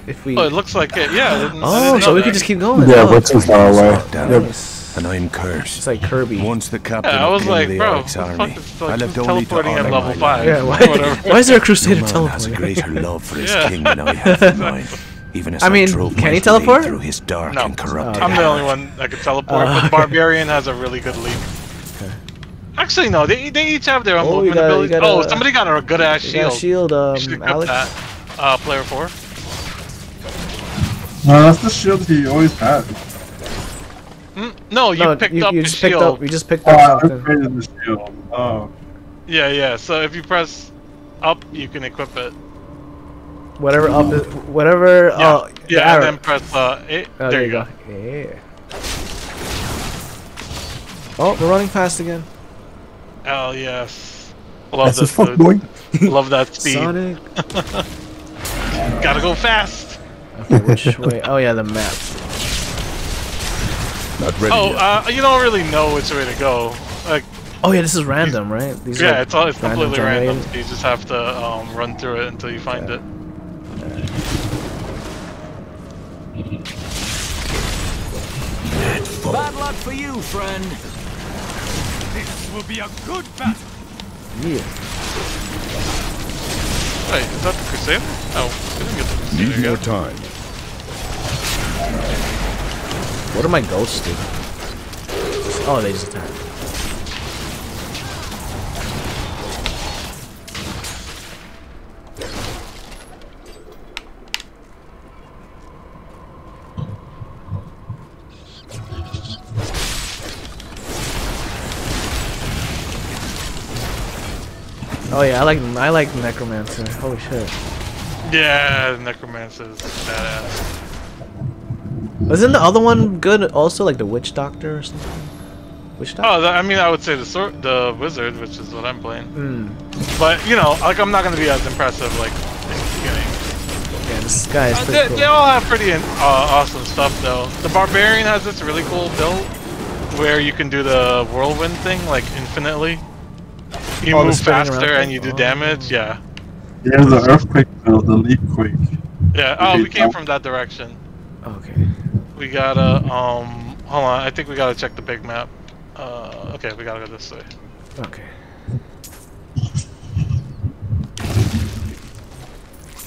if we? oh, it looks like it, yeah. I didn't- I Oh, so we that. could just keep going. Yeah, we're too far away. Yep. And I'm cursed. It's like Kirby. Once the captain Yeah, I was of like, the bro, Alex the army, fuck is, I like, left only to teleporting at honor level five? Yeah, why, why is there a Crusader No man has a greater love for his Yeah. king than I have for mine. Even as I I, mean, drove can he teleport? through his dark No, and corrupted I'm the only one that can teleport, Uh, but. Barbarian has a really good leap. Actually, no, they, they each have their own Oh, movement gotta- you abilities. gotta- oh, somebody got a good ass You got a shield. shield, um, You should equip Alex. that. Uh, player four. No, that's the shield he always had. Mm, no, you No, picked you- up you the just picked shield. up- you just picked Oh, up I upgraded the shield. Oh. Yeah, yeah. So if you press up, you can equip it. Whatever up, is, whatever. Yeah, the yeah, and then press uh, A. Oh, there, you go. Yeah. Oh, we're running fast again. Oh yes. Love That's a this, fuck dude. boy. Love that speed. Sonic. Gotta go fast. Okay, which way? Oh yeah, the map. Not ready Oh, yet. uh, you don't really know which way to go. Like, Oh yeah, this is random, right? These yeah, like it's all it's completely random. You just have to um, run through it until you find it. Bad luck for you, friend. This will be a good battle. Yeah. Hey, is that the Crusader? Oh, we didn't get the Crusader Need more time. What do my ghosts do? Oh, they just attack. Oh yeah, I like I like Necromancer. Holy shit. Yeah, Necromancer's badass. Wasn't the other one good also, like the Witch Doctor or something? Witch Doctor? Oh, I mean, I would say the sword, the wizard, which is what I'm playing. Hmm. But you know, like I'm not gonna be as impressive like in the beginning. Yeah, this guy is Uh, pretty they, cool. they all have pretty uh, awesome stuff though. The barbarian has this really cool build where you can do the whirlwind thing like infinitely. You Oh, move faster and you do Oh. damage. Yeah. Yeah, the earthquake build, the leap quake. Yeah. Oh, we came from that direction. Okay. We gotta um. Hold on. I think we gotta check the big map. Uh. Okay. We gotta go this way. Okay.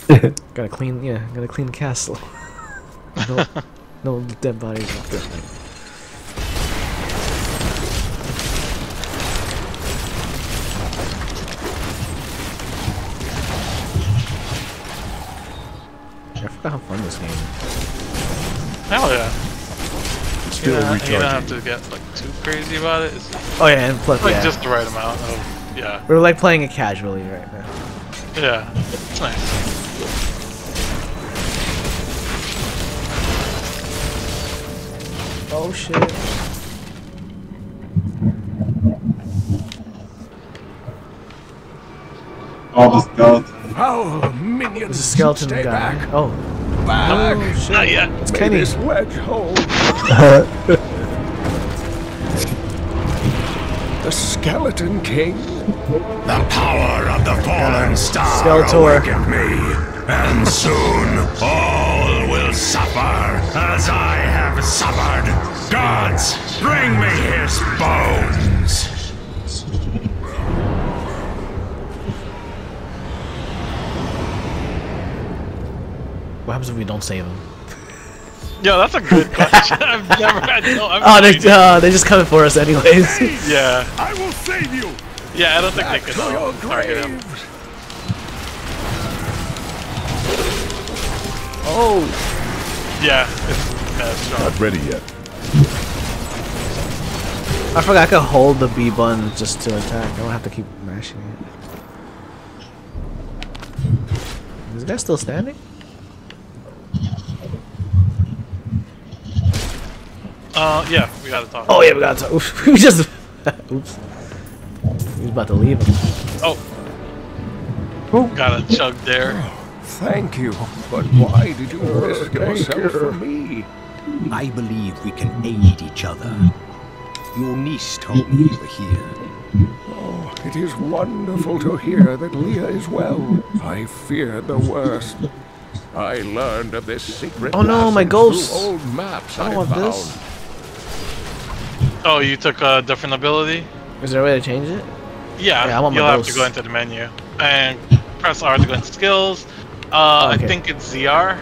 gotta clean, yeah, gotta clean the castle. no, no dead bodies out there. I forgot how fun this game is. Hell yeah. Still you, don't, you don't have to get like too crazy about it. It's Oh yeah, and plus, like yeah. just the right amount of yeah. We're like playing it casually right now. Yeah. It's nice. Oh shit. All the skeletons. How minions There's a skeleton stay guy. back. Oh. Back. Oh shit. Not yet. It's May Kenny. this wedge hole. the Skeleton King. The power of the fallen star Skeletor. awakened me, and soon all will suffer as I have suffered. Gods, bring me his bones. What happens if we don't save him? Yeah, that's a good question. I've never had no. I've Oh, they, idea. uh, they just coming for us anyways. Yeah. I will save you. Yeah, I don't think they Back could to your uh, target him. oh, Yeah, it's uh, strong. Not ready yet. I forgot I could hold the B button just to attack. I don't have to keep mashing it. Is this guy still standing? Uh, yeah, we gotta talk. Oh yeah, we got to. Oof, we just. Oops. He's about to leave him. Oh. Got a chug there. Thank you, but why did you risk yourself for me? I believe we can aid each other. Your niece told me you were here. Oh, it is wonderful to hear that Leah is well. I feared the worst. I learned of this secret. Oh no, my passage ghost. Old maps I I, want found. this. Oh, you took a different ability? Is there a way to change it? Yeah, Yeah, I want my you'll have to go into the menu and press R to go into skills. Uh, I think it's ZR.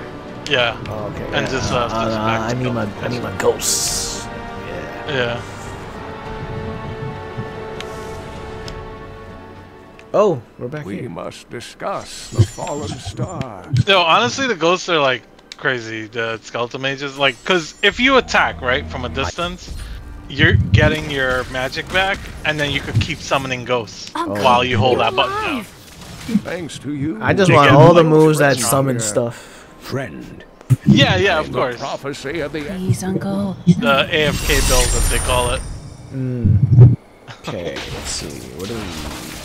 Yeah. Oh, okay. And yeah. just uh, Uh, switch uh, back I to need my. I need my ghosts. Yeah. Yeah. Oh, we're back We here. must discuss the fallen star. No, honestly, the ghosts are like crazy the skeletal mages like because if you attack right from a distance you're getting your magic back and then you could keep summoning ghosts while you hold that button down Thanks to you. I just You want all the moves that stronger. summon stuff. Friend. yeah yeah of The course prophecy of the Please, Uncle. the afk build as they call it Mm. Okay, let's see. What do we?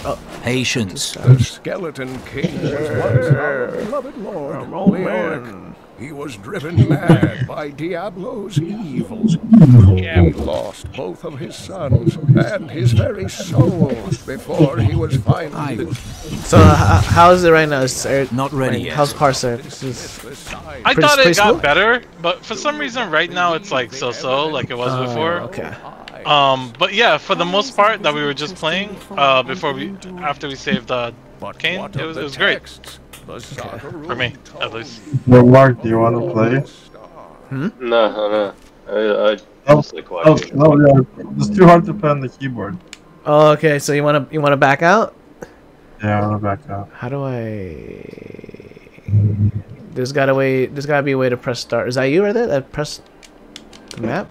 Oh, Patience. The Skeleton King was once our beloved lord, Leoric. He was driven mad by Diablo's evil. and lost both of his sons and his very soul before he was finally. So h- how is it right now? Is er, Not ready like, yet. How's Parsec? This i Pretty- thought pretty it got smooth? better but for some reason right now it's like so-so like it was Oh, before Okay. Um, but yeah, for the most part that we were just playing, uh, before we, after we saved uh, Cain, what it was, it was great texts? For me, at least. Well, Mark, do you want to play? Hmm? No, no. I, I Oh, just oh, no, yeah. It's too hard to play on the keyboard. Oh, okay. So you wanna you wanna back out? Yeah, I'm gonna back out. How do I? There's gotta way. There's gotta be a way to press start. Is that you right there? That press the map.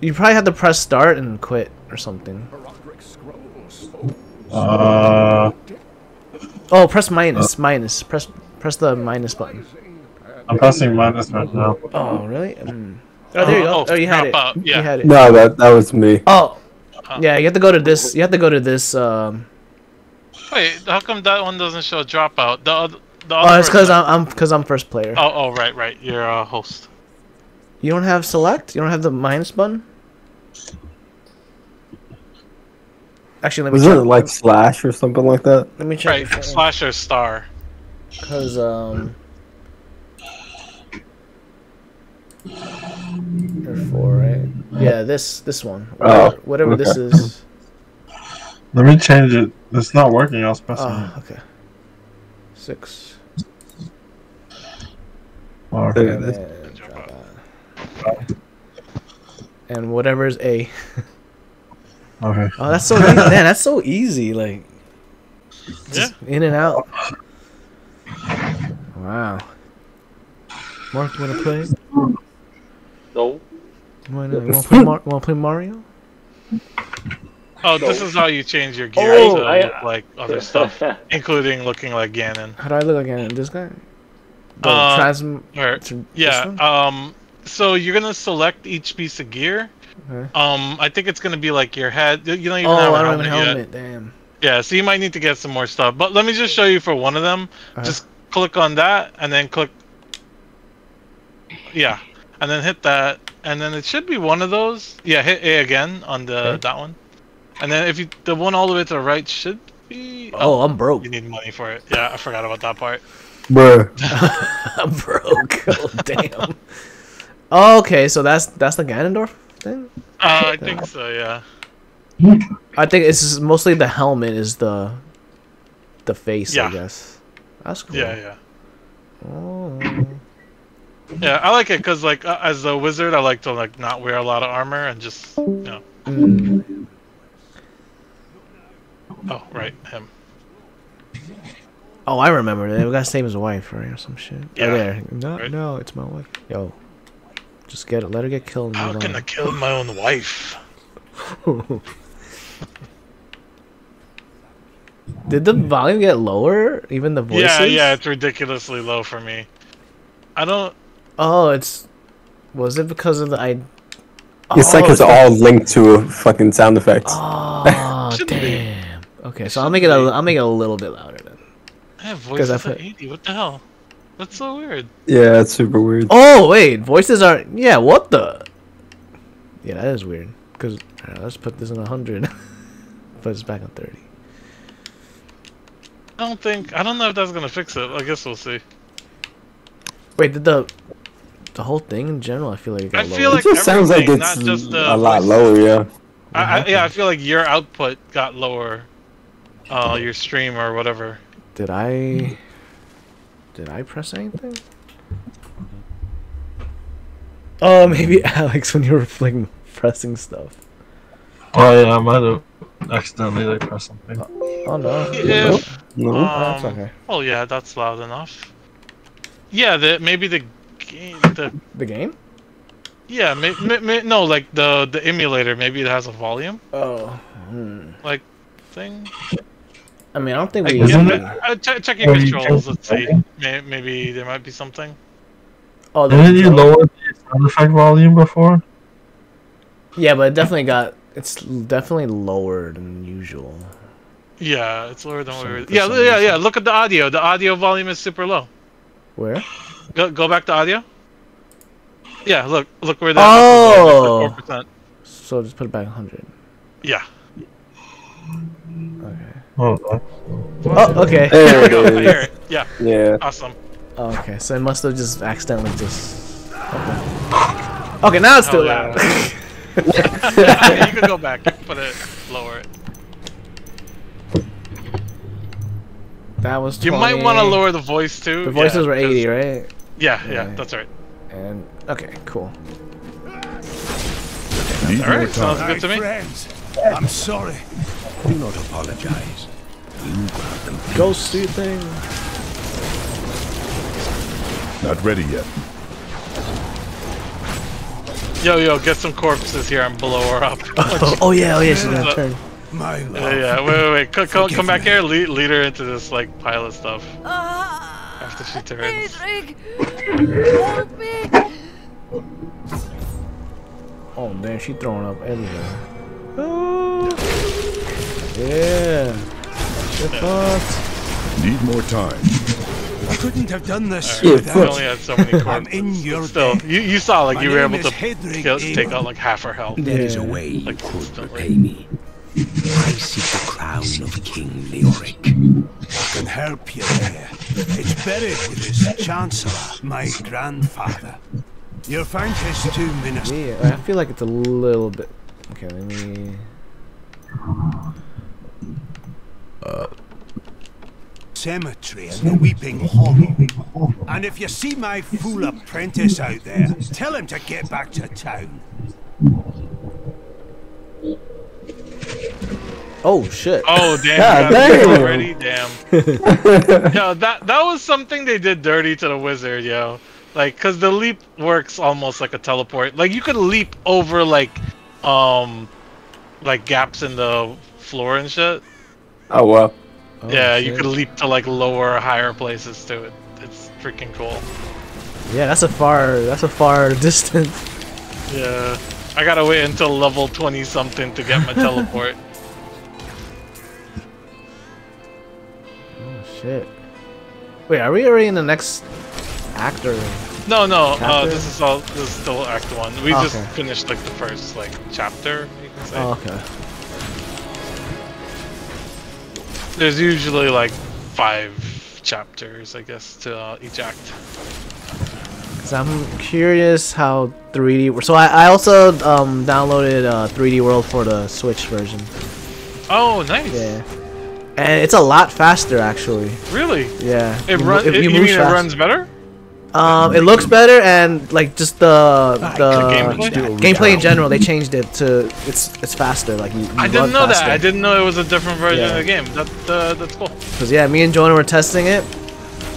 You probably have to press start and quit or something. Uh, Oh, press minus, minus. Press press the minus button. I'm pressing minus right now. Oh, really? Mm. Oh, there you go. Oh, Oh, you had it. yeah. You had it. No, that that was me. Oh, yeah. You have to go to this. You have to go to this. Um. Wait, how come that one doesn't show dropout? The other, the Oh, it's because I'm I'm because I'm first player. Oh, oh, right, right. You're a host. You don't have select. You don't have the minus button. Actually, let me Was it like slash or something like that? Let me check. Right, slash or star. Because um. Or four, right? Yeah, this this one. Oh, Whatever, whatever this is. Let me change it. It's not working. I was pressing Oh, it. okay. Six. Oh, okay. And, then drop out. and whatever is A. Okay. Oh, that's so easy. man. That's so easy. Like, just in and out. Wow. Mark, you wanna play? No. You wanna, you wanna play, Mar- wanna play Mario? Oh, this is how you change your gear Oh, to I- look like other stuff, including looking like Ganon. How do I look like again? This guy? The Um, transm- or- this yeah. Um. So you're gonna select each piece of gear. Okay. Um. I think it's gonna be like your head. You don't even Oh, have a I don't have a helmet, helmet. yet. Damn. Yeah. So you might need to get some more stuff. But let me just show you for one of them. Uh-huh. Just click on that and then click. Yeah. And then hit that, and then it should be one of those. Yeah. Hit A again on the Okay. that one. And then if you the one all the way to the right should be. Oh, I'm broke. You need money for it. Yeah, I forgot about that part. Bruh. I'm broke. Oh, damn. Oh, okay, so that's that's the Ganondorf thing. Uh, I think so. Yeah. I think it's mostly the helmet is the the face. I Yeah. guess. That's cool. Yeah, yeah. Oh. Yeah, I like it because like uh, as a wizard, I like to like not wear a lot of armor and just you know. Mm. Oh right, him. Oh, I remember that. We got to save his wife, right, or some shit. Yeah, Oh, there. No, right. no, it's my wife. Yo, just get it. Let her get killed. and How move can I kill my own wife? Did the volume get lower? Even the voices? Yeah, yeah, it's ridiculously low for me. I don't. Oh, it's. Was it because of the I? It's like Oh, it's all linked to a fucking sound effects. Oh damn. Okay, so I'll make it. A, I'll make it a little bit louder then. I have 'Cause I voices at put- 80. What the hell? That's so weird. Yeah, it's super weird. Oh wait, voices aren't. Yeah, what the? Yeah, that is weird. Cause alright, let's put this in hundred. put this back on thirty. I don't think. I don't know if that's gonna fix it. I guess we'll see. Wait, did the the whole thing in general? I feel like it got I lower. feel like it just sounds like it's just the a lot voices. lower, yeah. I, I, yeah, I feel like your output got lower. Uh, your stream or whatever. Did I? Did I press anything? Oh, maybe Alex when you were like pressing stuff. Oh yeah, I might have accidentally like pressed something. Oh no. If, No. Oh, that's um, okay. Oh yeah, that's loud enough. Yeah, the maybe the game. The The game? yeah, may, may, may, no, like the the emulator. Maybe it has a volume Oh. Hmm. like thing. I mean, I don't think Like, we. yeah, uh, check, check your controls. Let's see. May, maybe there might be something. Oh, Didn't you lower the sound effect volume before? yeah, but it definitely got. It's definitely lower than usual. Yeah, it's lower than what we were. Yeah, yeah, reason. yeah. Look at the audio. The audio volume is super low. Where? Go go back to audio. Yeah, look look where the Oh. four percent. So just put it back 100. Yeah. Oh, Oh, okay. There it Go, I is. hear it. Yeah. Yeah. Awesome. Oh, okay, so it must have just accidentally just. Okay. Okay, now it's oh, still Hell loud. yeah. you can go back. You can put it lower. It. that was. You might want to lower the voice too. The voices yeah, were 80, 'cause- right? Yeah, yeah, Yeah. that's right. And okay, cool. Need All right, sounds good to me. Friends, I'm sorry. Do not apologize. You grab them. Ghosty thing. Not ready yet. Yo, yo, get some corpses here and blow her up. Oh, oh yeah, oh yeah, she's gonna Uh, turn. My Yeah, love. yeah. Wait, wait, wait. Come, come, come back me. here. Lead, lead her into this like pile of stuff. After she turns. Help me! Oh man, she throwing up everywhere. Oh. Yeah. Shit fucked. Need more time. I couldn't have done this Alright, without we only had so many corpses. I'm in your Still, you, you saw like My you were able to kill, take out like half her health. There is a way you Like, could repay me. I seek the crown of King Leoric. I can help you there. It's buried with his chancellor, my grandfather. You'll find his tomb in a Yeah, I feel like it's a little bit. Okay, let me. Uh, cemetery in the Weeping Hollow. And if you see my fool apprentice out there, tell him to get back to town. Oh shit. Oh damn! God you got it damn. already. Damn. yo, that that was something they did dirty to the wizard, yo. Like, cause the leap works almost like a teleport. Like you could leap over like, um, like gaps in the floor and shit. Oh well. Oh, yeah, you shit. could leap to like lower, higher places too. It, it's freaking cool. Yeah, that's a far. That's a far distance. Yeah, I gotta wait until level twenty something to get my teleport. Oh shit. Wait, are we already in the next act or? No, no, uh, this is all. This is still Act One. We Okay. just finished like the first like chapter. You can say. Oh, okay. There's usually like five chapters, I guess, to uh, each act. So I'm curious how 3D. So I, I also um, downloaded uh, 3D World for the Switch version. Oh, nice. Yeah. And it's a lot faster actually. Really? Yeah. It You run. mo- It, you mean it runs better? Um, it looks better and like just the the, gameplay? gameplay in general. They changed it to it's it's faster. Like you, you I didn't run know that. I didn't know it was a different version Yeah. of the game. That uh, that's cool. Cause yeah, me and Jonah were testing it,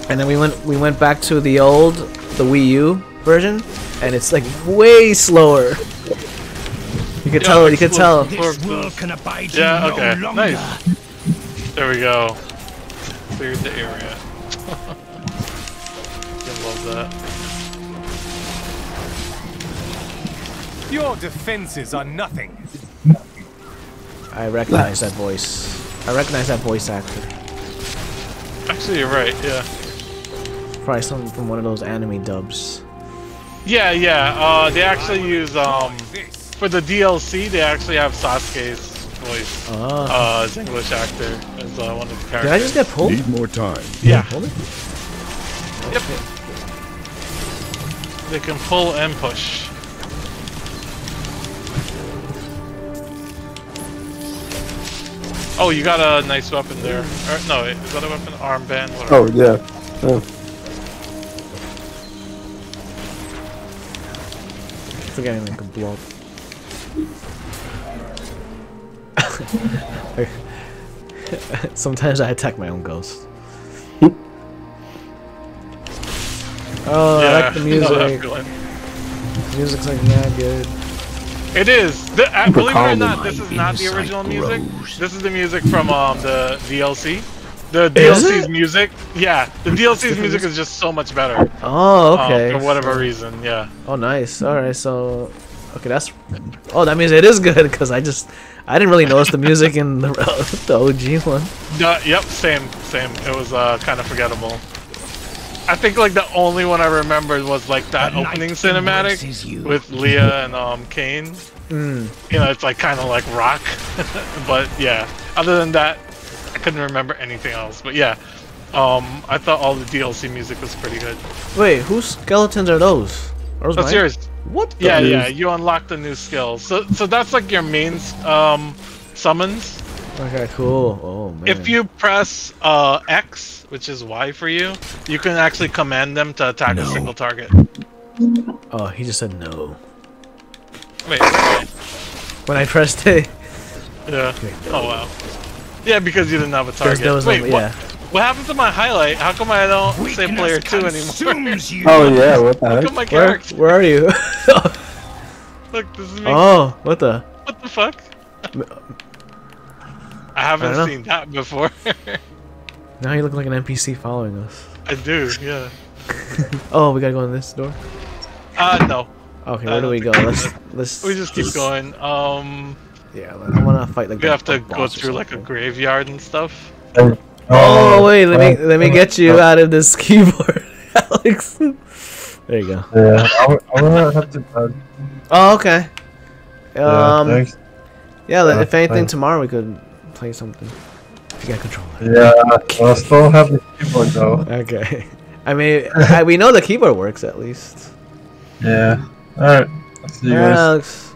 and then we went we went back to the old the Wii U version, and it's like way slower. You could Yeah, tell. You could tell. explore world can abide you Yeah. Okay. longer. Nice. There we go. Cleared the area. I love that. Your defenses are nothing. I recognize that voice. I recognize that voice actor. Actually, you're right. Yeah. Probably something from one of those anime dubs. Yeah, yeah. Uh, they actually use um for the DLC. They actually have Sasuke's voice. Ah. Uh, as English actor as uh, one of the characters. Did I just get pulled? Need more time. Yeah. Hold it. Yep. They can pull and push. Oh, you got a nice weapon there. Or, no, is that a weapon? Armband? Whatever. Oh yeah. Oh. Forgetting they could blow up. Sometimes I attack my own ghost. Oh, I like the I know that music. feeling. Music's like mad good. It is. The, uh, believe it or not, this is not the Insight original music. This is the music from um, the DLC. The Is DLC's it? music, yeah, the DLC's music is just so much better. Oh, um, okay. for whatever reason, yeah. Oh, nice. All right, so okay, that's. Oh, that means it is good because I just I didn't really notice the music in the, the OG one. No, yep, same, same. It was uh, kind of forgettable. I think like the only one I remembered was like that opening cinematic with Leah and um Cain. Mm. You know, it's like kind of like rock, but yeah. Other than that, I couldn't remember anything else. But yeah, um, I thought all the DLC music was pretty good. Wait, whose skeletons are those? Are those That's mine? yours. What? the- Yeah, yeah. You unlock the new skills. So, so that's like your main um summons. Okay, cool. Oh man. If you press uh, X, which is Y for you, you can actually command them to attack a single target. Oh, he just said no. Wait, wait, When I pressed it. yeah. Oh wow. Yeah, because you didn't have a target. there was wait, what, yeah. what happened to my highlight? How come I don't say player two anymore? Oh yeah, what the Look heck? at my Where, where are you? Look, this is me. oh, what the? What the fuck? I I haven't don't seen that before. Now you look like an NPC following us. I do, yeah. Oh, we gotta go in this door. Uh, no. Okay, where do we go? Let's let's. We just keep going. Um, Yeah, I wanna fight like. we have to go through like a graveyard and stuff. Oh wait, let me uh, let me get you out of this keyboard, Alex. There you go. Yeah, I'm, I'm gonna have to. Uh, Oh okay. yeah, Um. thanks. Yeah, Uh, if anything, thanks. tomorrow we could play something. If you got controller. Yeah, I still have the keyboard though. Okay. I mean, I, we know the keyboard works at least. Yeah. Alright. See you guys. Alex.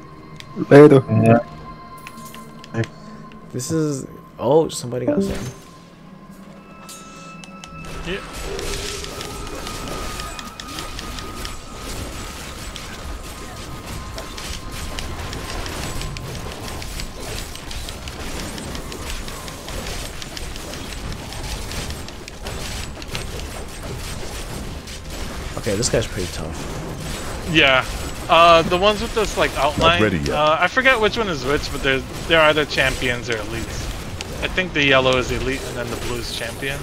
Later. Yeah. This is. Oh, somebody got something. Yeah. Okay, this guy's pretty tough. Yeah. Uh, the ones with this like outline. ready yet. Uh, I forget which one is which, but they're they're either champions or elites. I think the yellow is elite, and then the blue is champion.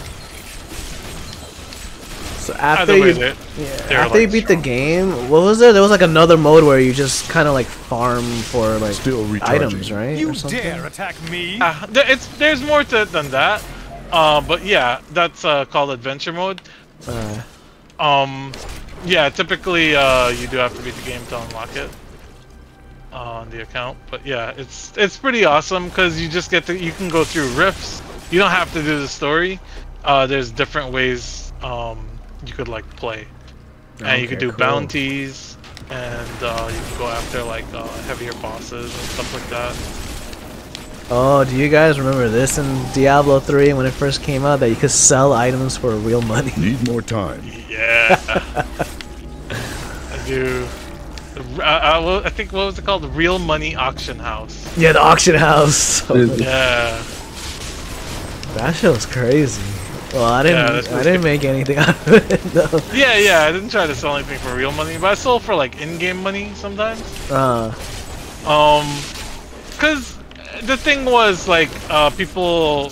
So after way, you, they're- yeah, they're, after you like, beat the game, what was there? There was like another mode where you just kind of like farm for like items, right? You dare attack me? Uh, there, it's there's more to it than that. Uh, but yeah, that's uh, called adventure mode. Um, yeah, typically uh, you do have to beat the game to unlock it uh, on the account. But yeah, it's it's pretty awesome because you just get to you can go through rifts. You don't have to do the story. Uh, there's different ways um, you could like play, and you could do cool. bounties, and uh, you can go after like uh, heavier bosses and stuff like that. Oh, do you guys remember this in Diablo 3 when it first came out that you could sell items for real money? Need more time. Yeah. I do. The- Uh, uh, I think what was it called? The Real Money Auction House. Yeah, the auction house. Yeah. that shit was crazy. Well, I didn't. Yeah, I didn't make anything out of it. though. Yeah, yeah. I didn't try to sell anything for real money, but I sold for like in-game money sometimes. Uh, Um, cause the thing was like, uh, people,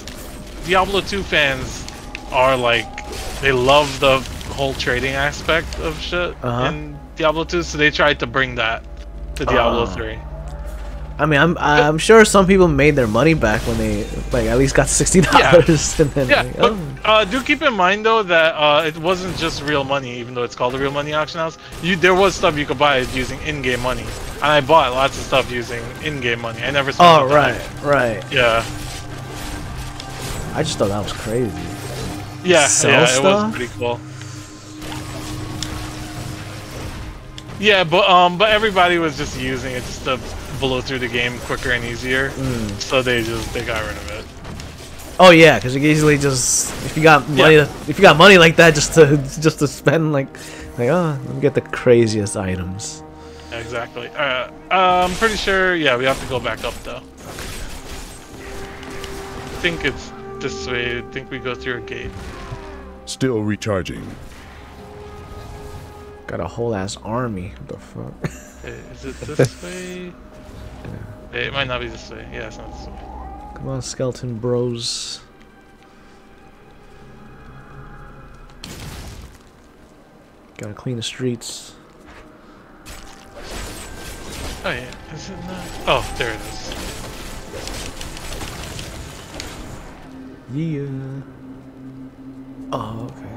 Diablo 2 fans are like, they love the whole trading aspect of shit Uh-huh. in Diablo 2, so they tried to bring that to Diablo Ah. 3. I mean, I'm I'm sure some people made their money back when they like at least got sixty dollars, and then Yeah, like, but oh. uh, do keep in mind though that uh, it wasn't just real money, even though it's called a real money auction house. You there was stuff you could buy using in-game money, and I bought lots of stuff using in-game money. I never spent. Oh the time. right, right. Yeah, I just thought that was crazy. yeah, Sell yeah. It stuff? was pretty cool. Yeah, but um, but everybody was just using it just to blow through the game quicker and easier. Mm. So they just they got rid of it. Oh yeah, because you can easily just if you got money, if you got money like that, just to just to spend like like oh, let me get the craziest items. Exactly. Uh, I'm pretty sure. Yeah, we have to go back up though. I think it's this way. I think we go through a gate. Still recharging. Got a whole ass army. What the fuck? Is it this way? It might not be this way. Yeah, it's not this way. Come on, skeleton bros. Gotta clean the streets. Oh yeah, is it not? Oh, there it is. Yeah. Oh, okay.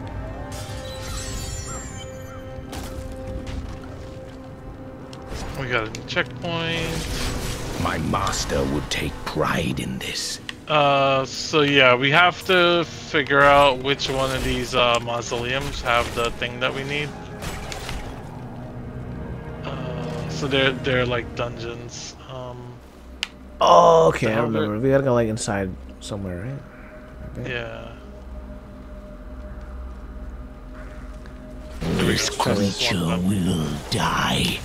We got a checkpoint. My master would take pride in this. Uh, so yeah, we have to figure out which one of these uh, mausoleums have the thing that we need. Uh, so they're they're like dungeons. Um, Oh, okay, I hell remember. We gotta go like inside somewhere, right? Okay. yeah. This creature will die.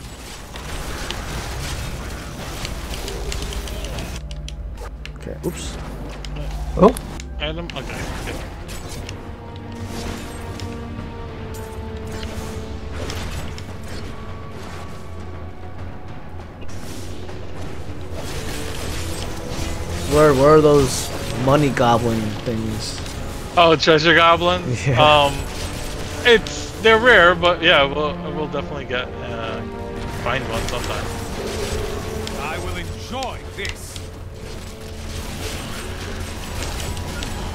Okay. Oops. Oh. Item. Okay. good. Where where are those money goblin things? Oh, treasure goblins. Yeah. Um, it's they're rare, but yeah, we'll we'll definitely get uh, find one sometime. I will enjoy this.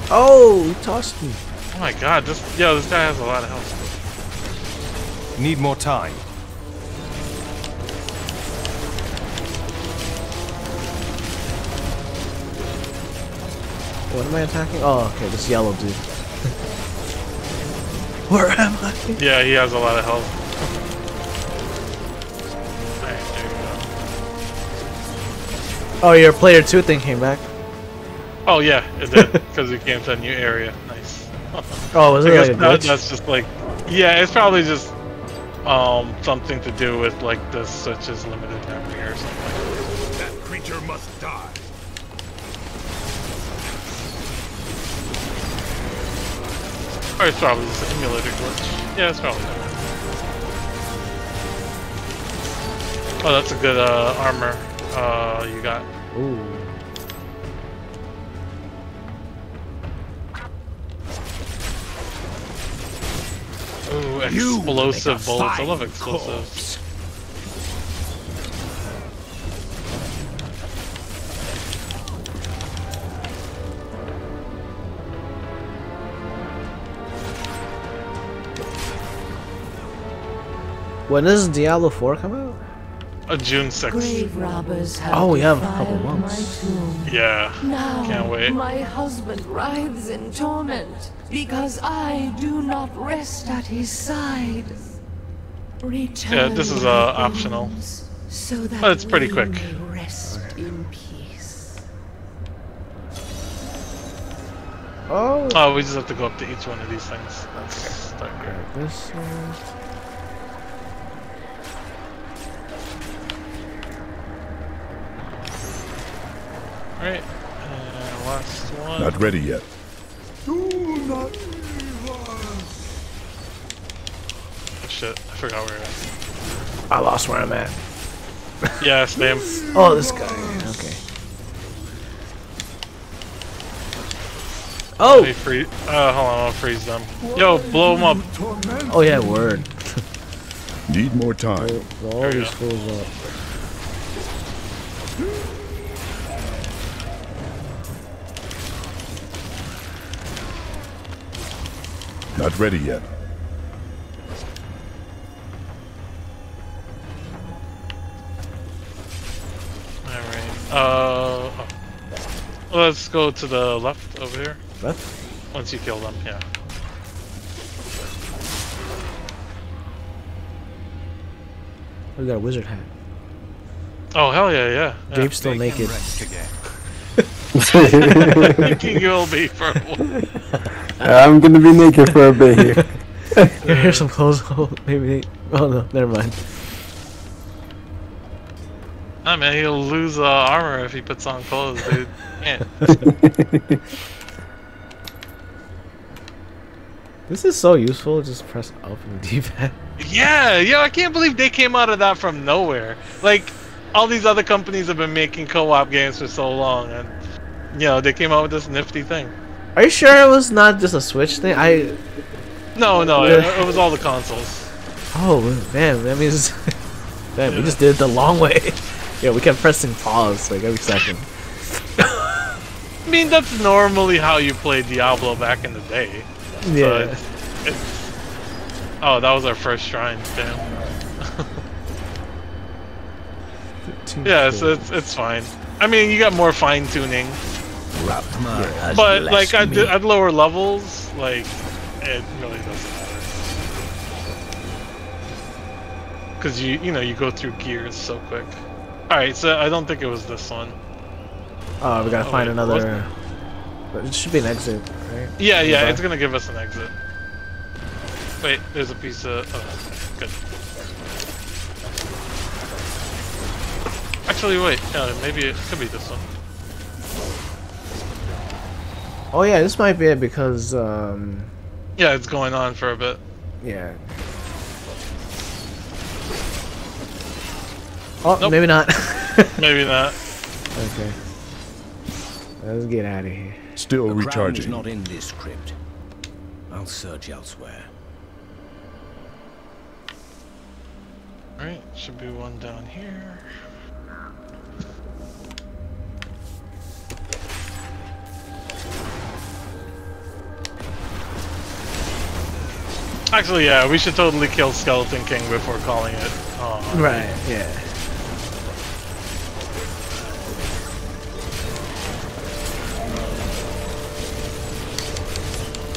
Oh, he tossed me. Oh my god, this yo, this guy has a lot of health. Need more time. What am I attacking? Oh, okay, this yellow dude. Where am I? Yeah, he has a lot of health. Alright, you. Oh, your player two thing came back. Oh yeah, it did because it came to a new area. Nice. Oh, was it I guess like a that- that's just like, yeah, it's probably just um something to do with like the such as limited memory or something. That creature must die. Or it's probably just an emulator glitch. Yeah, it's probably that. Oh, that's a good uh, armor uh, you got. Ooh. Ooh, explosive bullets. I love fine explosives. When does Diablo 4 come out? Uh, June 6th. Have Oh, we have a couple defiled months. Yeah. Now Can't wait. my husband writhes in torment because I do not rest at his side. Return Yeah, this is, uh, optional. So that But it's pretty quick. Rest in peace. Oh. Oh, we just have to go up to each one of these things. That's start here. This one. Alright, and last one. Not ready yet. Do not leave us. Oh, shit, I forgot where we're at. I lost where I'm at. Yeah, same. Oh, this guy. Okay. Oh! Hey, free. Uh, hold on, I'll freeze them. Yo, blow them up. Oh yeah, word. Need more time. Blow all There you these fools up. Not ready yet. Alright. Uh, oh. let's go to the left over here. Left? Once you kill them, yeah. We got a wizard hat. Oh hell yeah, yeah. yeah. Gabe's still naked. you will be for a while. I'm gonna be naked for a bit here. Yeah, here's some clothes. Oh, maybe. Oh no, never mind. Nah, man, he'll lose uh, armor if he puts on clothes, dude. Can't. This is so useful. Just press up and D-pad. Yeah, yeah, I can't believe they came out of that from nowhere. Like, all these other companies have been making co-op games for so long, and you know they came out with this nifty thing. Are you sure it was not just a Switch thing? I. No, no, it, it was all the consoles. Oh man, that means. man, we just did it the long way. yeah, we kept pressing pause like every second. I mean, that's normally how you played Diablo back in the day. So Yeah. oh, that was our first shrine. Damn. yeah, so it's it's fine. I mean, you got more fine tuning. But like at, the- at lower levels, like it really doesn't matter. Cause you you know you go through gears so quick. All right, so I don't think it was this one. Oh, we gotta Oh, find wait, another. But It should be an exit, right? Yeah, yeah, Okay. it's gonna give us an exit. Wait, there's a piece of. Oh, good. Actually, wait. Uh, maybe it could be this one. Oh yeah, this might be it because um. Yeah, it's going on for a bit. Yeah. Oh, maybe not. Maybe not. okay. Let's get out of here. Still The crown is recharging. not in this crypt. I'll search elsewhere. Alright, should be one down here. Actually, yeah, we should totally kill Skeleton King before calling it. Oh, Right. Yeah.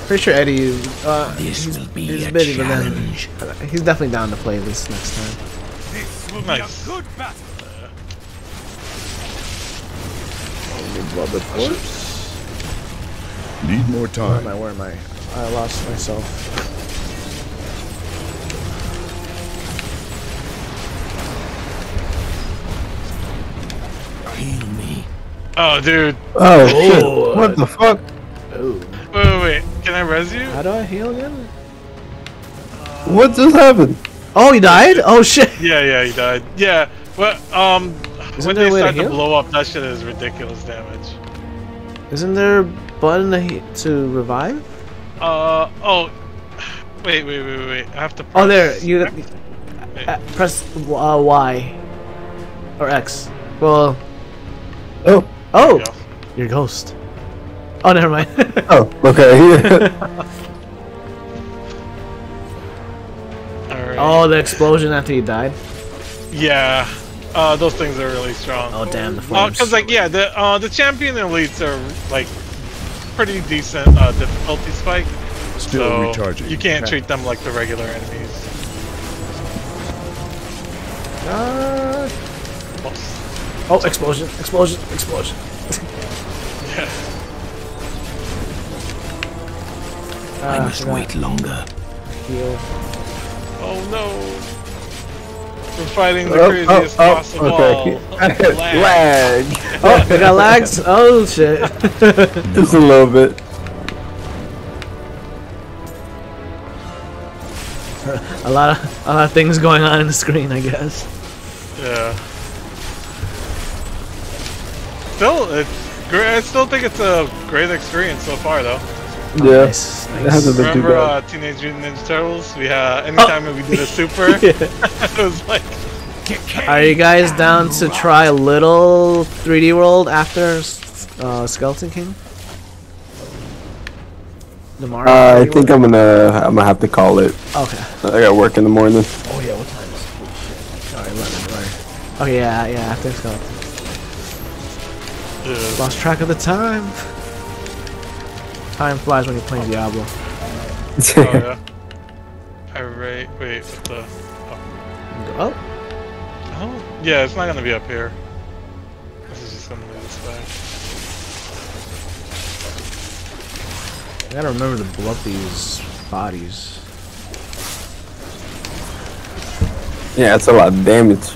Pretty sure Eddie. Uh, This he's, will be he's a busy, but then challenge. he's definitely down to play this next time. This will Nice. be a good battle. Need more Where am time. I? Where am I? I lost myself. Oh, dude. Oh shit! What the fuck? Ooh. Wait, wait, wait. Can I res you? How do I heal again? What just happened? Oh, he died? Oh shit! Yeah, yeah, he died. Yeah, well, um, Isn't when they a way to start to, blow up, that shit is ridiculous damage. Isn't there a button to, to revive? Uh, oh, wait, wait, wait, wait. I have to. press. Oh, there. press- You Wait. uh, press uh, Y or X. Well. Oh. Oh, you your ghost. Oh, never mind. Oh, okay. Alright. oh, the explosion after you died. Yeah, uh, those things are really strong. Oh, damn the Uh, flames. cause like yeah, the uh, the champion elites are like pretty decent uh, difficulty spike. Still so recharging. You can't Okay. treat them like the regular enemies. Uh, Oops. Oh, explosion! Explosion! Explosion! Yeah. I Ah, must forgot. wait longer. Heal. Oh no. We're fighting the Oh, craziest oh, oh, boss of okay. all. Lag. Lag. Oh, we got lags. Oh shit! Just a little bit. a lot of a lot of things going on in the screen, I guess. Yeah. Still, it's great. I still think it's a great experience so far, though. Yeah. Nice, It nice. hasn't been too Remember bad. uh, Teenage Mutant Ninja Turtles? We uh, anytime we did a super, it was like, Are you guys down to try a little 3D World after uh, Skeleton King? The Mario. Uh, I think World? I'm gonna I'm gonna have to call it. Okay. I got work in the morning. Oh yeah, what time is it? Sorry, 11, sorry. Okay, yeah, yeah, after Skeleton. Uh, Lost track of the time. Time flies when you're playing Diablo. oh yeah. Alright, wait, what the? Oh, Oh, yeah, it's not gonna be up here. This is just gonna be this way. I gotta remember to blow up these bodies. Yeah, it's a lot of damage.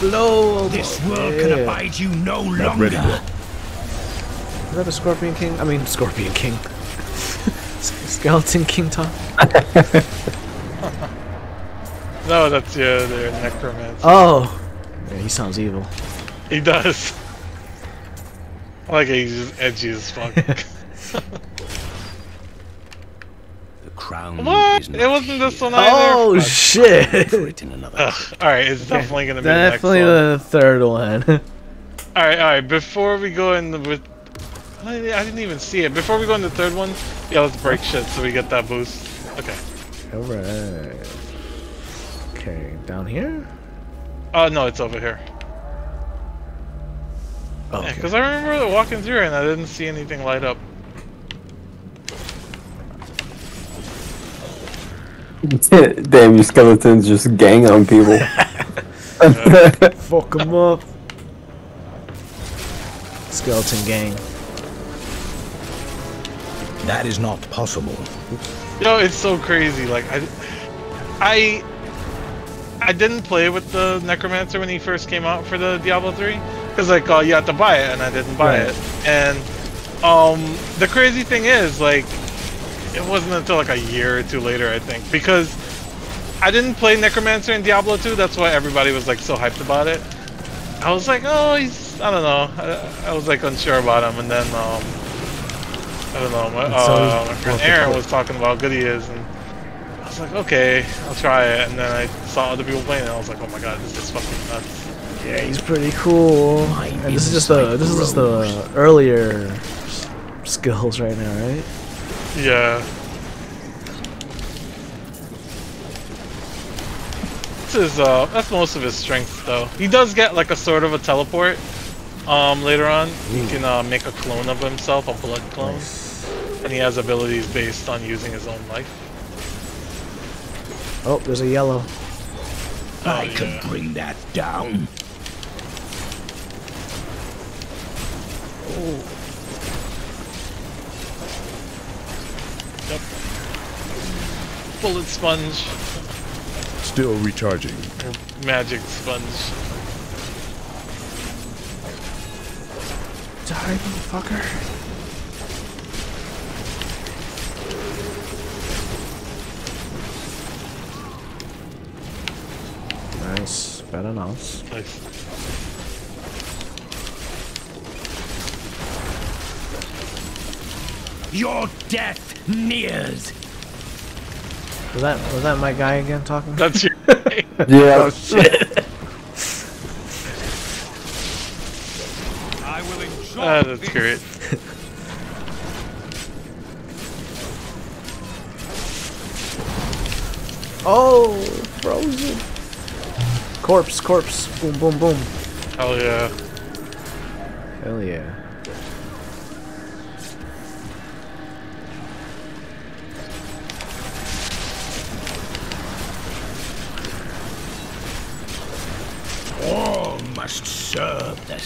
Blow! This world can abide you no Not longer. yet. Is that a Scorpion King? I mean, Scorpion King. Skeleton King talk? No, that's yeah, their necromancer. Oh. Yeah, he sounds evil. He does. I like it, he's just edgy as fuck. The crown what? is It wasn't this one either. Oh Fuck. shit! it in another. Ugh, Alright, it's definitely gonna be Definitely the next one. the third one. Alright, alright, before we go in the, with... I I didn't even see it. Before we go in the third one, yeah, let's break shit so we get that boost. Okay. Alright. Okay, down here? Oh, no, it's over here. Oh, Yeah, because I remember walking through and I didn't see anything light up. Damn, you skeletons just gang on people. Fuck them up. Skeleton gang. That is not possible. Yo, it's so crazy. Like I, I, I didn't play with the Necromancer when he first came out for the Diablo 3, because like, oh, you have to buy it, and I didn't buy Right. it. And um, the crazy thing is, like, it wasn't until like a year or two later, I think, because I didn't play Necromancer in Diablo 2. That's why everybody was like so hyped about it. I was like, oh, he's, I don't know. I, I was like unsure about him, and then um, I don't know. My, And uh, my friend Aaron was talking about how good he is, and I was like, okay, I'll try it. And then I saw other people playing, and I was like, oh my god, this is fucking nuts. Yeah, he's pretty cool. And this is just the this is just the earlier skills right now, right? Yeah. This is uh that's most of his strength though. He does get like a sort of a teleport um later on. He can uh, make a clone of himself, a blood clone. And he has abilities based on using his own life. Oh, there's a yellow. I can bring that down. Yep. Bullet sponge. Still recharging. Or magic sponge. Die, motherfucker. Nice. Better mouse. Nice. Your death nears. Was that was that my guy again talking? That's your Yeah. oh shit. I will enjoy Ah, that's great. oh, frozen. Corpse, corpse. Boom, boom, boom. Hell yeah. Hell yeah.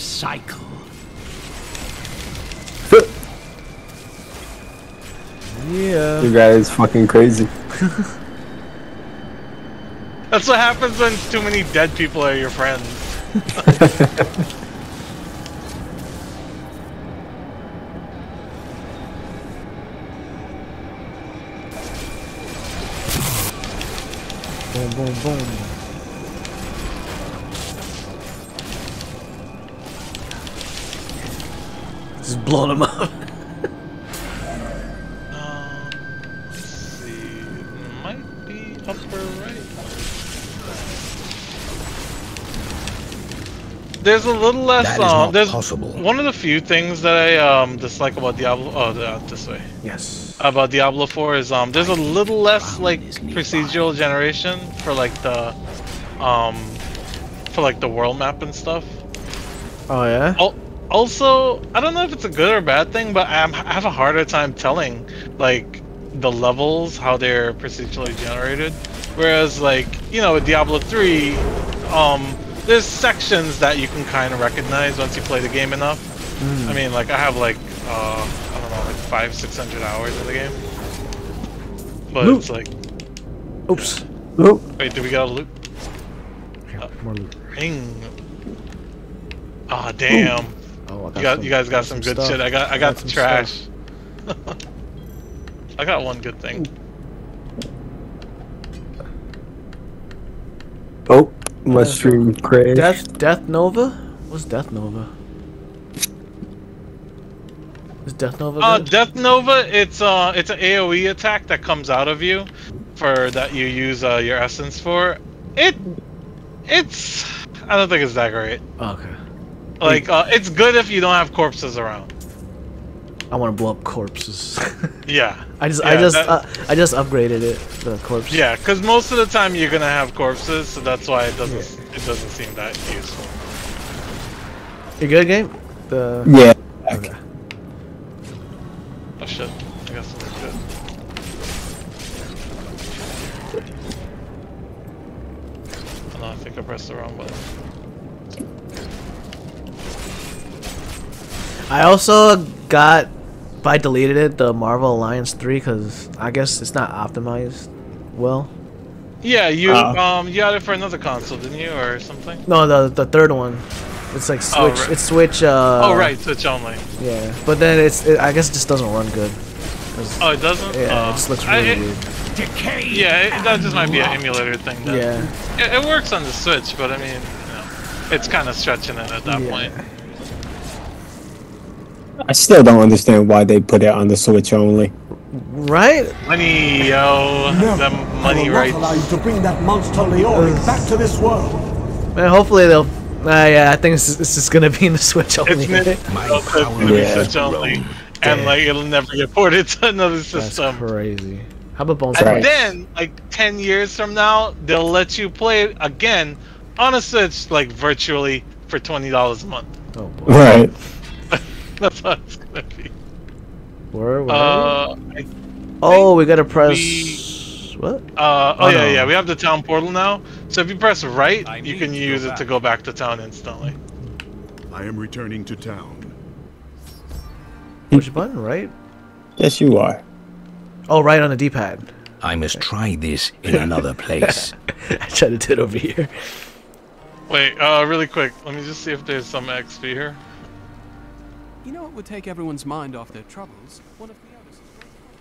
Cycle. Yeah. You guys fucking crazy. That's what happens when too many dead people are your friends. Boom, boom, boom. Blowing him up. Um, let's see. It might be upper right. There's a little less. That is um, not there's possible. one of the few things that I um dislike about Diablo. Oh, uh, this way. Yes. About Diablo 4 is um there's a little less like procedural generation for like the um for like the world map and stuff. Oh yeah. Al- Also, I don't know if it's a good or bad thing, but I'm, I have a harder time telling like the levels how they're procedurally generated. Whereas like you know with Diablo 3, um, there's sections that you can kind of recognize once you play the game enough. I mean, like I have like uh, I don't know, like five, six hundred hours in the game. But Loot. it's like, Oops. wait, did we get a loot? More loot. Ring. Ah, damn. Oh, I You got, some- you guys got some good stuff. shit. I got, I got the some trash. I got one good thing. Oh, my stream crashed. Death Death Nova? What's Death Nova? Is Death Nova Uh, good? Death Nova, it's uh, it's an AOE attack that comes out of you, for that you use uh, your essence for. It, it's, I don't think it's that great. Okay. Like, uh, it's good if you don't have corpses around. I want to blow up corpses. Yeah. I just I just that- uh, I just upgraded it the corpse. Yeah, because most of the time you're gonna have corpses, so that's why it doesn't it doesn't seem that useful. You good game? The Yeah. Okay. Oh shit, I guess it's good. Oh, no, I think I pressed the wrong button. I also got, but I deleted it, the Marvel Alliance 3, because I guess it's not optimized well. Yeah, you Uh. um you had it for another console, didn't you, or something? No, the the third one. It's like Oh, Switch. right. It's Switch. Uh, oh right, Switch only. Yeah, but then it's. It, I guess it just doesn't run good. Oh, it doesn't. Yeah, Oh. it just looks I- really it- weird. Yeah, it, that just might be an emulator thing. Then. Yeah. It, it works on the Switch, but I mean, you know, it's kind of stretching it at that Yeah. point. I still don't understand why they put it on the Switch only. Right? Money, yo, No, the money rights. to bring that monster Leoric back to this world. Man, hopefully they'll. Uh, yeah, I think it's, it's just gonna be in the Switch only. It's, it's gonna be Switch only, and like it'll never get ported to another system. That's system. crazy. How about Bones And Fight? then, like ten years from now, they'll let you play it again on a Switch, like virtually for twenty dollars a month. Oh boy. Right. That's how it's gonna be. Where, where? Uh, I oh, we gotta press. what? Uh, oh, Oh, yeah, no. yeah, we have the town portal now. So if you press right, you can use it to go back to town instantly. I am returning to town. Which button? Right? Yes, you are. Oh, right on the D-pad. I must try this in another place. I tried to do it over here. Wait, uh, really quick, let me just see if there's some XP here. You know what would take everyone's mind off their troubles? One of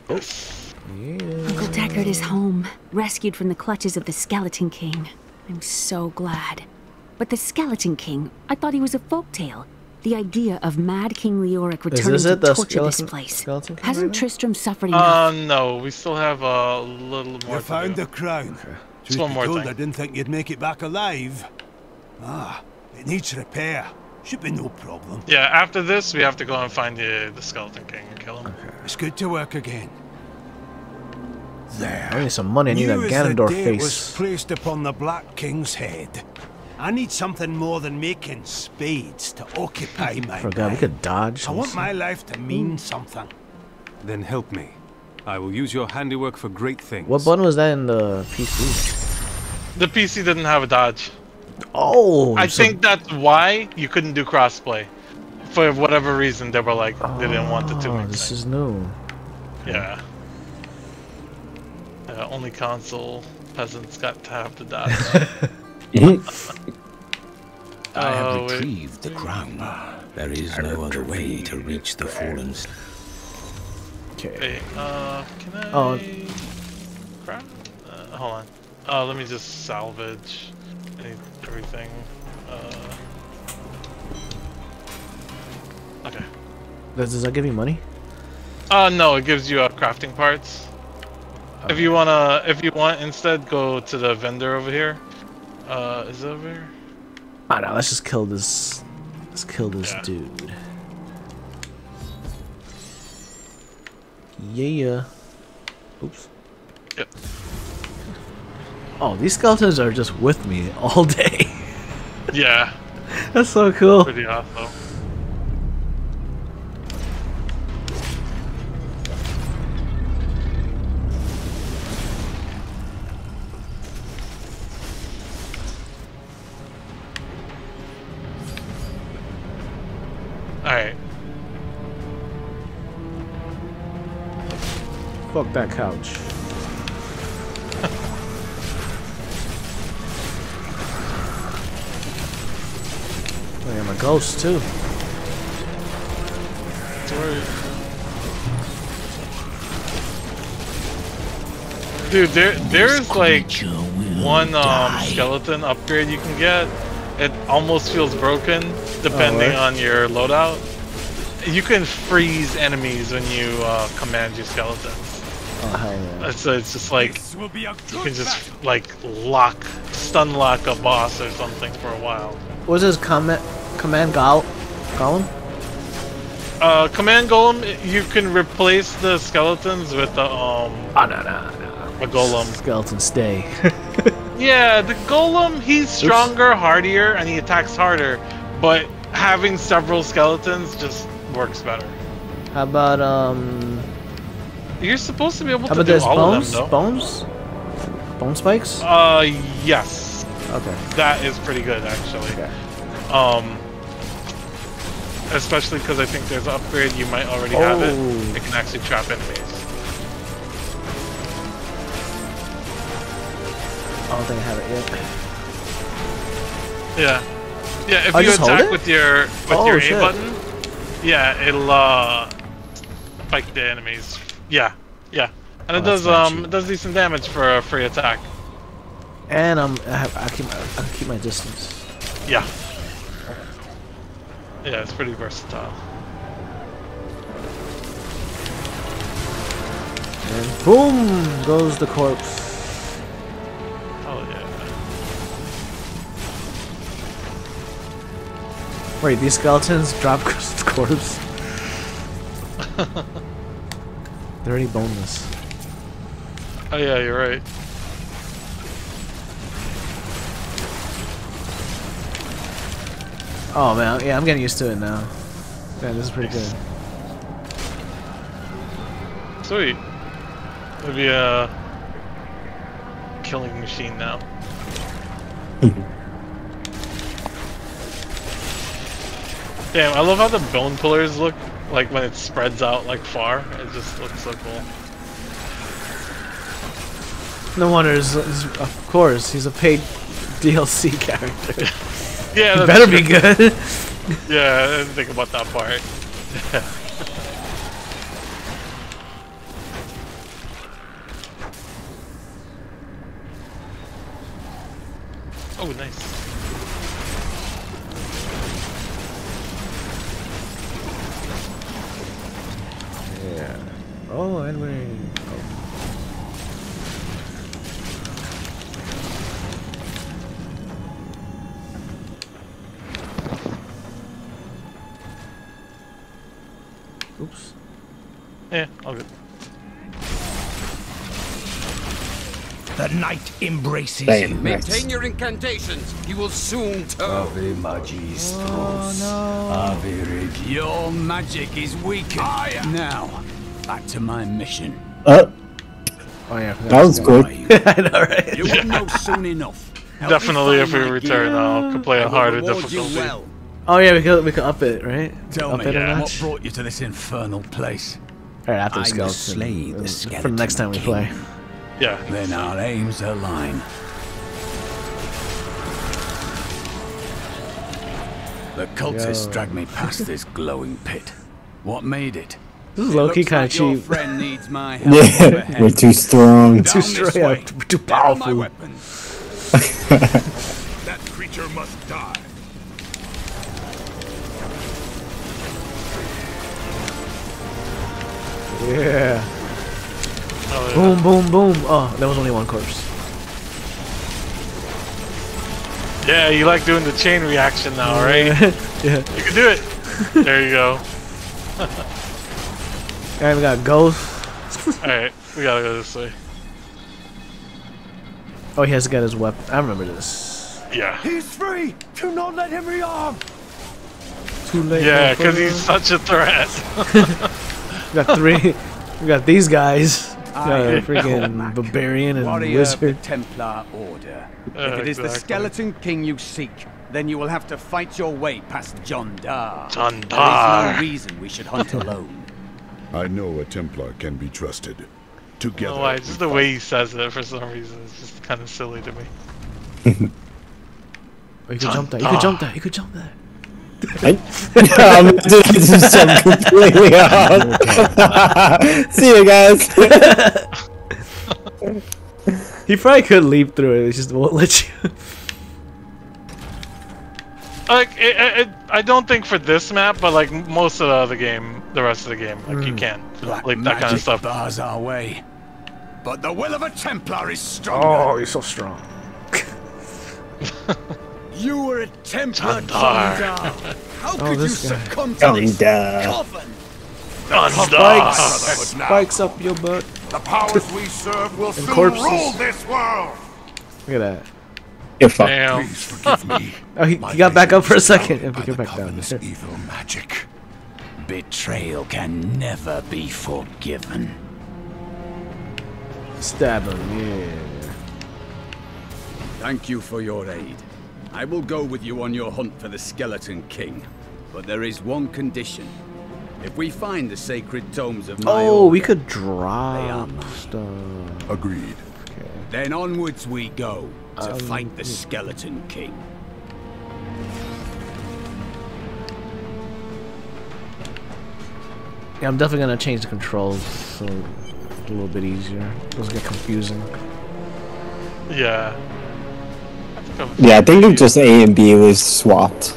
the others. Uncle Deckard is home, rescued from the clutches of the Skeleton King. I'm so glad. But the Skeleton King, I thought he was a folktale. The idea of Mad King Leoric returning this to it, the torture this place. Hasn't right now? Tristram suffered enough? Uh, no, we still have a little more. You to found do. the crown. Just Truth one more told, thing. I didn't think you'd make it back alive. Ah, it needs repair. Should be no problem. Yeah, after this, we have to go and find the, the Skeleton King and kill him. It's good to work again. There. I need some money. I need a New as the Ganondorf date was placed upon the Black King's head. I need something more than making spades to occupy my Forgot we could dodge. I want my life to mean something. Then help me. I will use your handiwork for great things. What button was that in the PC? The PC didn't have a dodge. Oh, I so- think that's why you couldn't do crossplay. For whatever reason, they were like, they didn't want the two Oh, mix. this is new. Yeah. Uh, only console peasants got to have the dodge. I have Oh, wait. retrieved the crown. There is no other way to reach the fallen. Okay. Hey, uh, can I? Oh. Crap. Uh, hold on. Uh, let me just salvage any, everything. Uh, okay. Does, does that give you money? Uh, no, it gives you uh, crafting parts. If you wanna, if you want, instead go to the vendor over here. Uh, is it over here? Ah, no, let's just kill this. Let's kill this dude. Yeah. Oops. Yep. Oh, these skeletons are just with me all day. Yeah. That's so cool. Pretty awesome. Alright. Fuck that couch. I am a ghost too. Dude, there there's like one um, skeleton upgrade you can get. It almost feels broken depending right. on your loadout. You can freeze enemies when you uh, command your skeletons. Oh hell yeah. So it's just like you can just like lock, stun lock a boss or something for a while. What's his command? Command Gol Golem? Uh, command golem, you can replace the skeletons with the um. Oh no no no. A golem. Skeleton stay. Yeah, the golem, he's stronger, hardier, and he attacks harder. But having several skeletons just works better. How about um? You're supposed to be able How to about do this all bones? of them, Bones? Bone spikes? Uh, yes. Okay. That is pretty good, actually. Okay. Um, especially because I think there's an upgrade. You might already have it. Oh. It can actually trap enemies. I don't think I have it yet. Yeah. Yeah, if I you attack with your with Oh, your A shit. button, yeah, it'll uh spike the enemies. Yeah, yeah. And it Oh, that's does um it does decent damage for a free attack. And um, I, have, I keep my, I keep my distance. Yeah. Yeah, it's pretty versatile. And boom goes the corpse. Oh yeah. Wait, these skeletons drop corpse. They're already boneless. Oh yeah, you're right. Oh man, yeah, I'm getting used to it now. Man, this is pretty good. Sweet. It'll be a killing machine now. Damn, I love how the bone pillars look like when it spreads out like far. It just looks so cool. No wonder, of course, he's a paid DLC character. Yeah, he that's better be good. yeah, I didn't think about that part. oh, nice. Yeah. Oh, anyway. Embraces Damn, you. Maintain your incantations. You will soon turn. Ave Magistros. Oh, no. Ave Reg- Your magic is weakened. Now, back to my mission. Uh, Oh yeah. that was good. I know, right? You will know soon enough. Help Definitely, if we return, gear. I'll could play I a will harder reward difficulty. well. Oh yeah, we could we could up it, right? Tell up me it a what brought you to this infernal place. Alright, after I skeleton. must slay the uh, for the next time we king. play. Yeah. Then our aims align. The cultists Yo. dragged me past this glowing pit. What made it? This is It low-key looks kinda cheap. friend needs my help Yeah, ahead. we're too strong. Too Down this strong, way. too, too There are my powerful. weapons. That creature must die. Yeah. Oh, yeah. Boom, boom, boom. Oh, there was only one corpse. Yeah, you like doing the chain reaction now, right? yeah. You can do it. There you go. And we got ghost. Alright, we gotta go this way. Oh, he has to get his weapon. I remember this. Yeah. He's free! Do not let him rearm! Too late. Yeah, because he's such a threat. We got three. we got these guys. We got am freaking barbarian and warrior of the wizard. Templar Order. Uh, if it is the. Skeleton King you seek, then you will have to fight your way past Jondar. John There is no reason we should hunt alone. I know a Templar can be trusted. Together. don't know why, just the way he says it for some reason is just kind of silly to me. Oh, you could jump that. You could jump that. You could jump that. I'm just jump completely off. See you guys. he probably could leap through it. It just won't let you. Like, it, it, I don't think for this map, but like most of the other game, the rest of the game, like you Mm. can Black like that kind of stuff. bars our way. But the will of a Templar is stronger. Oh, you're so strong. You were a Templar, Jondar. Jondar. How Oh, could you guy. succumb to this Jondar. coven? Spikes, spikes up your butt. The powers we serve will soon corpses. rule this world. Look at that. You're fucked. Damn. Please forgive me. Oh, he, he got back up for a second. If we get back down. there. evil magic. Betrayal can never be forgiven. Stab him, yeah. Thank you for your aid. I will go with you on your hunt for the Skeleton King. But there is one condition. If we find the sacred tomes of my Oh, order, we could drop stuff. Agreed. Then onwards we go to Um, fight the Skeleton King. Yeah, I'm definitely gonna change the controls so it's a little bit easier. Doesn't get confusing. Yeah. I Yeah, I think if just A and B was swapped,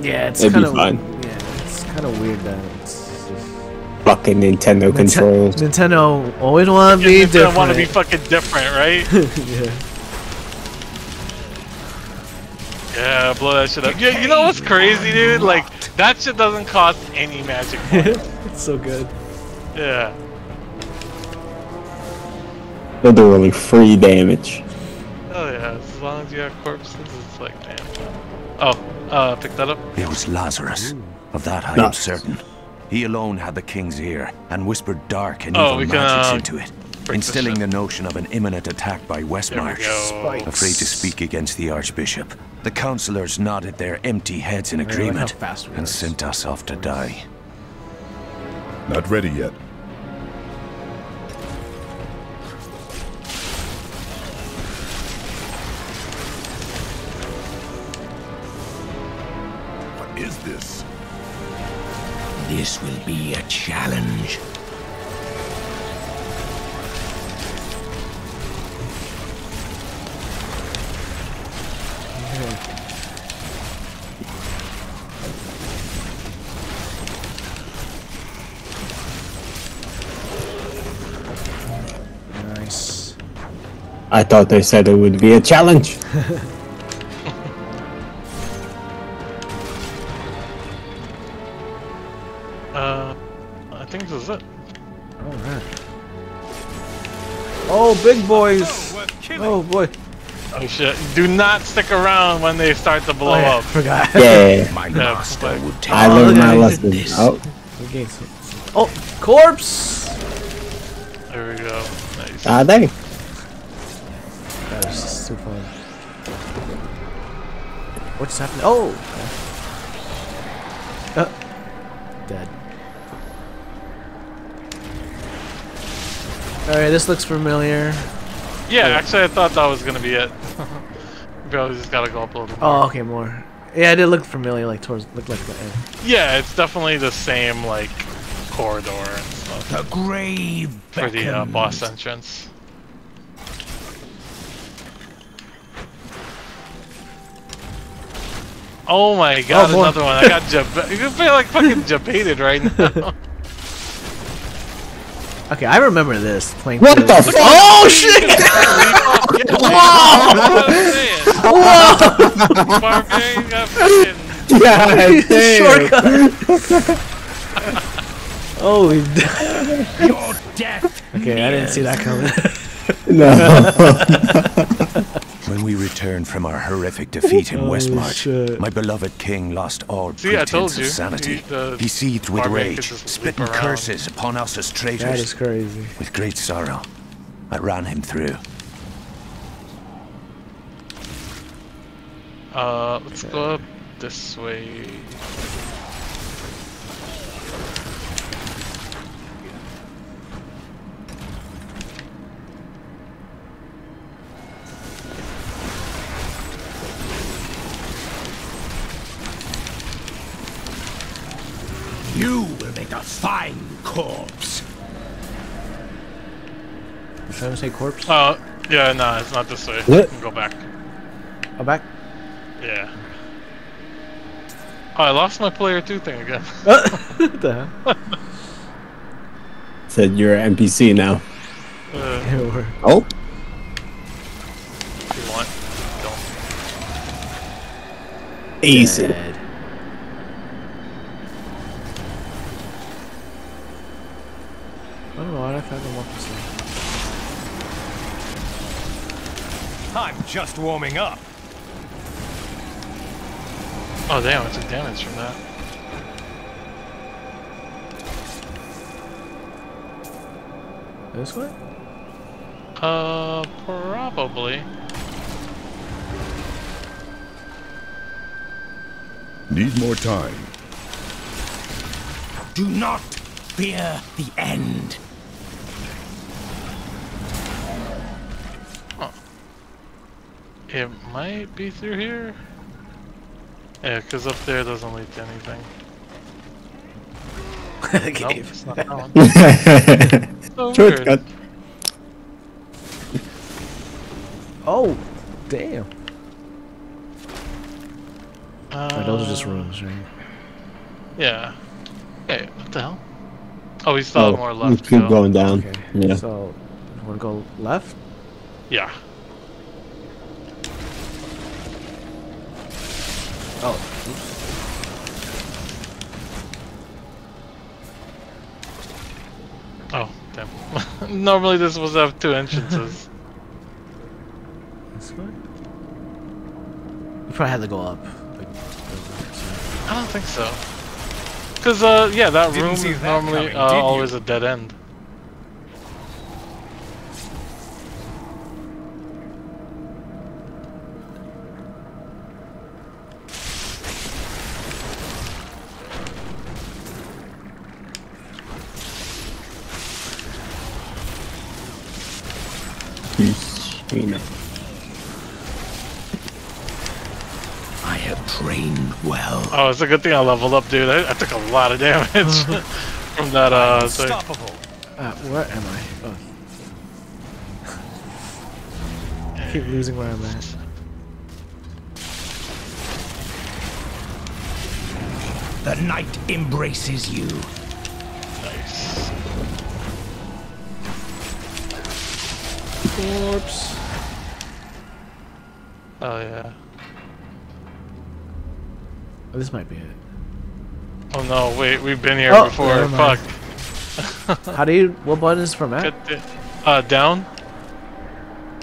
Yeah, it's it'd kind be of fine. yeah, it's kind of weird that it's Fucking Nintendo controls. Nintendo always want to be You different. want to be fucking different, right? yeah. Yeah, blow that shit up. Yeah, you know what's crazy, dude? Like that shit doesn't cost any magic points. it's so good. yeah. They'll do really free damage. Oh yeah, as long as you have corpses, it's like damn. Oh, uh, pick that up. It was Lazarus. Of that I am certain. He alone had the king's ear and whispered dark and Oh, evil we can, magics uh, into it, instilling the notion of an imminent attack by Westmarch. go. Afraid to speak against the Archbishop, the councillors nodded their empty heads in agreement fast we and sent us off to die. Not ready yet. This will be a challenge. Nice. I thought they said it would be a challenge. Oh, big boys. Oh boy. Oh shit! Do not stick around when they start to blow Oh, yeah, up. forgot. Yeah. My Yeah, would take I learned my at lesson. this. Oh, Okay, so- Oh, corpse. There we go. Nice. ah, That was just too fun. What's happening? Oh. okay. Uh, dead. Alright, this looks familiar. Yeah, actually, I thought that was gonna be it. Maybe I just gotta go up a little. Oh, okay, more. Yeah, it did look familiar, like towards, looked like the end. Yeah, it's definitely the same like corridor and stuff The grave for the uh, boss entrance. Oh my god, boy. another one. I got jab- You feel like fucking debated right now. Okay, I remember this. Playing What through the this. fuck? Oh shit! Whoa! Barbarian got fucking. Yeah, damn. Shortcut. oh, he Your death. Okay, I didn't see that coming. No. When we returned from our horrific defeat in Oh, Westmarch, shit. my beloved king lost all See, I pretense told of sanity. He- the He seethed with rage, just spitting around. curses upon us as traitors. that is crazy. With great sorrow, I ran him through. Uh, let's go up this way. You will make a fine corpse. trying to say corpse. Oh, yeah, no, it's not this way. What? Go back. Oh, back. Yeah. Oh, I lost my player two thing again. what the hell? Said you're an NPC now. Uh, Oh. if you want, don't. Ace it. Dead. I don't know why I found them up to I'm just warming up. Oh damn, I took damage from that. This way? Uh, probably. Need more time. Do not fear the end. It might be through here. Yeah, because up there doesn't lead to anything. nope, it's not that one. So Shortcut. Oh, damn. Uh, Right, those are just rooms, right? Yeah. Hey, what the hell? Oh, we still have more you left. to keep go. going down. Okay. Yeah. So, want to go left? Yeah. Oh, oops. Oh, damn. Normally this was have two entrances. This way? You probably had to go up. Like, I don't think so. Cause uh, yeah, that Didn't room is that normally coming, uh, always a dead end. Shayna. I have trained well. Oh, it's a good thing I leveled up, dude. I, I took a lot of damage from that uh thing. Uh, where am I? Oh. I keep losing where I'm at. The night embraces you. Nice. Corpse. Oh yeah. Oh, this might be it. Oh no, wait, we've been here Oh, before. Fuck. How do you? What button is for map? Get uh, down.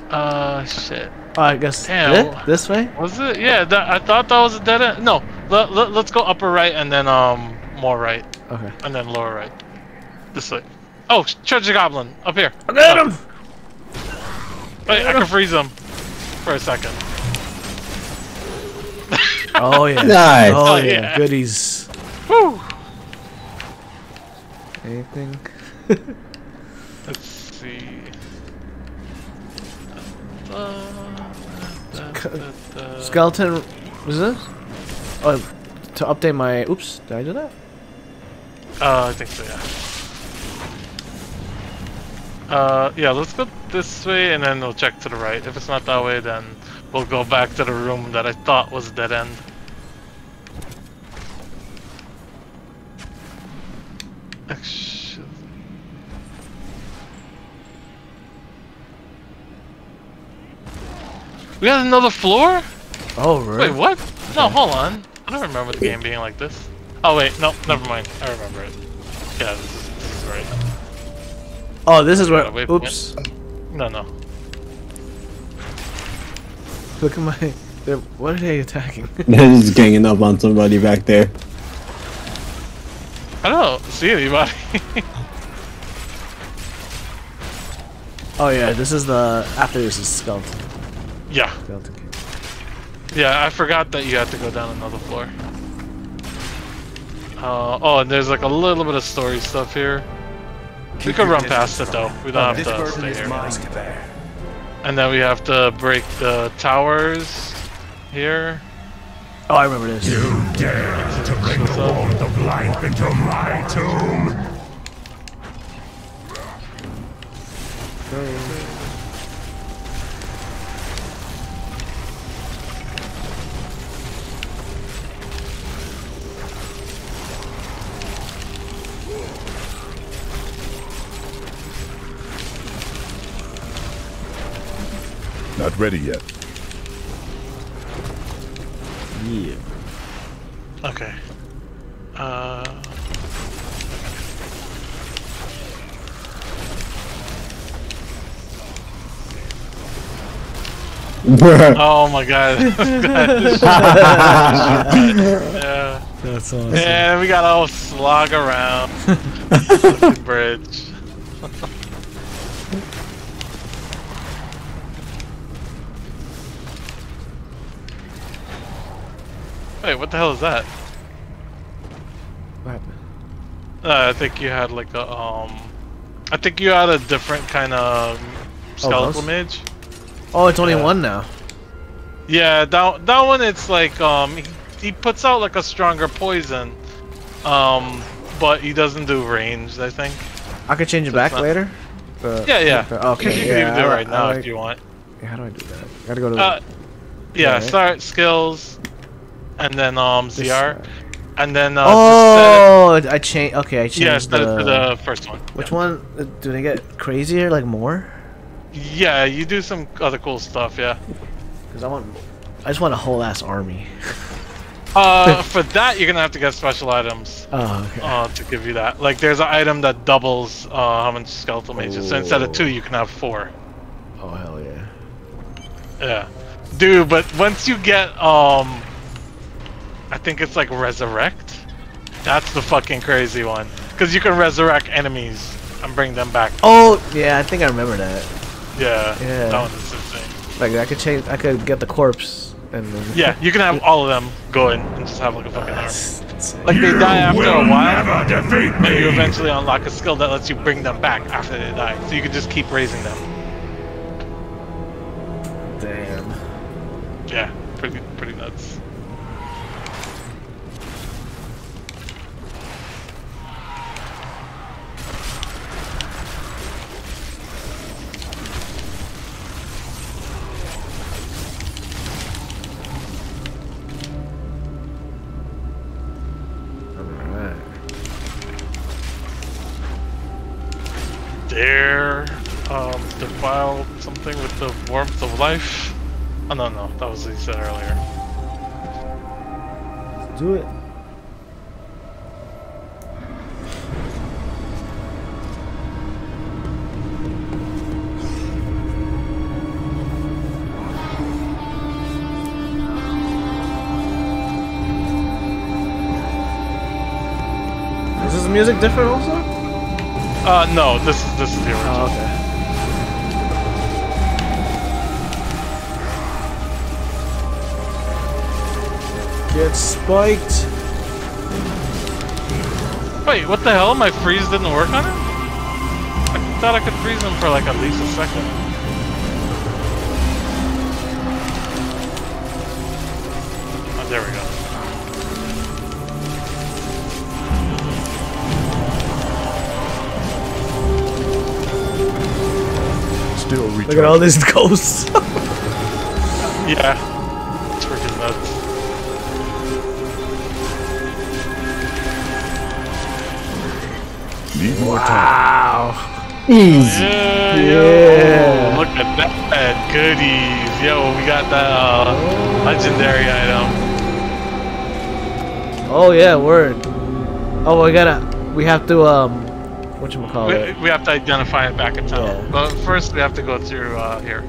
Uh, shit. Oh, I guess Damn. thi- this way. Was it? Yeah, that, I thought that was a dead end. No, let, let, let's go upper right and then um more right Okay. and then lower right. This way. Oh, Church of Goblin up here. I got him. Wait, I can freeze him for a second. Oh yeah. Nice. Oh Oh, yeah. yeah. Goodies. Woo! Anything? Let's see. Uh, da, da, da. Skeleton. Was this? Oh, to update my. Oops. Did I do that? Uh, I think so, yeah. Uh, yeah, let's go this way and then we'll check to the right. If it's not that way, then we'll go back to the room that I thought was dead end. Actually... We got another floor? Oh really? Wait, what? No, hold on. I don't remember the game being like this. Oh wait, no, never mind. I remember it. Yeah, this is, this is right. Oh, this is where. Got a waypoint. Oops. No, no. Look at my. they're- What are they attacking? They're just ganging up on somebody back there. I don't see anybody. oh yeah, this is the after this is skeleton. yeah. Skeleton King. Yeah, I forgot that you had to go down another floor. Uh, oh, and there's like a little bit of story stuff here. we could run past it though. We don't have to stay here. Mine to bear. And then we have to break the towers here. Oh, I remember this. You dare to break the warmth of life into my tomb? Go. Not ready yet. Yeah. Okay. Uh. oh my god. yeah. That's awesome. Yeah, we got all slog around the bridge. Wait, what the hell is that? What happened? Uh, I think you had like a um, I think you had a different kind of skeletal those? mage. Oh, it's only Yeah. one now. Yeah, that that one it's like um, he, he puts out like a stronger poison, um, but he doesn't do ranged. I think. I could change it So back not- later. But- Yeah, yeah. but- Okay. You can yeah, even do it I right li- now I if you want. Yeah, how do I do that? I gotta go to. Uh, yeah, Alright. start skills, and then um This ZR, and then uh, just oh, I changed. Okay, I changed. set yeah, set it the, to the first one. Which one? uh, Do they get crazier? Like more? Yeah, you do some other cool stuff. Yeah. Because I want. I just want a whole ass army. Uh, for that you're gonna have to get special items. Oh, okay. Uh, to give you that, like there's an item that doubles uh how much skeletal mages. So instead of two, you can have four. Oh hell yeah. Yeah, dude. But once you get um, I think it's like resurrect. That's the fucking crazy one. Cause you can resurrect enemies and bring them back. Oh yeah, I think I remember that. Yeah. Yeah. That one is insane. Like I could change. I could get the corpse and then. Yeah, you can have all of them going and just have like a fucking army. Like they die after a will while, never defeat but you eventually unlock a skill that lets you bring them back after they die. So you can just keep raising them. Damn. Yeah, something with the warmth of life. Oh no no, that was what you said earlier. Do it. Is this music different also? Uh no, this is this is the original. Oh, okay. Get spiked. Wait, what the hell? My freeze didn't work on it? I thought I could freeze him for like at least a second. Oh, there we go. Still Look at all these ghosts. Yeah. Need more Wow. Easy. Yeah, Yeah. Yo, look at that. Goodies. Yo, we got that uh, legendary item. Oh yeah, word. Oh, we gotta. We have to um, what you call We, it? we have to identify it back in town. Yeah. But first, we have to go through uh, here.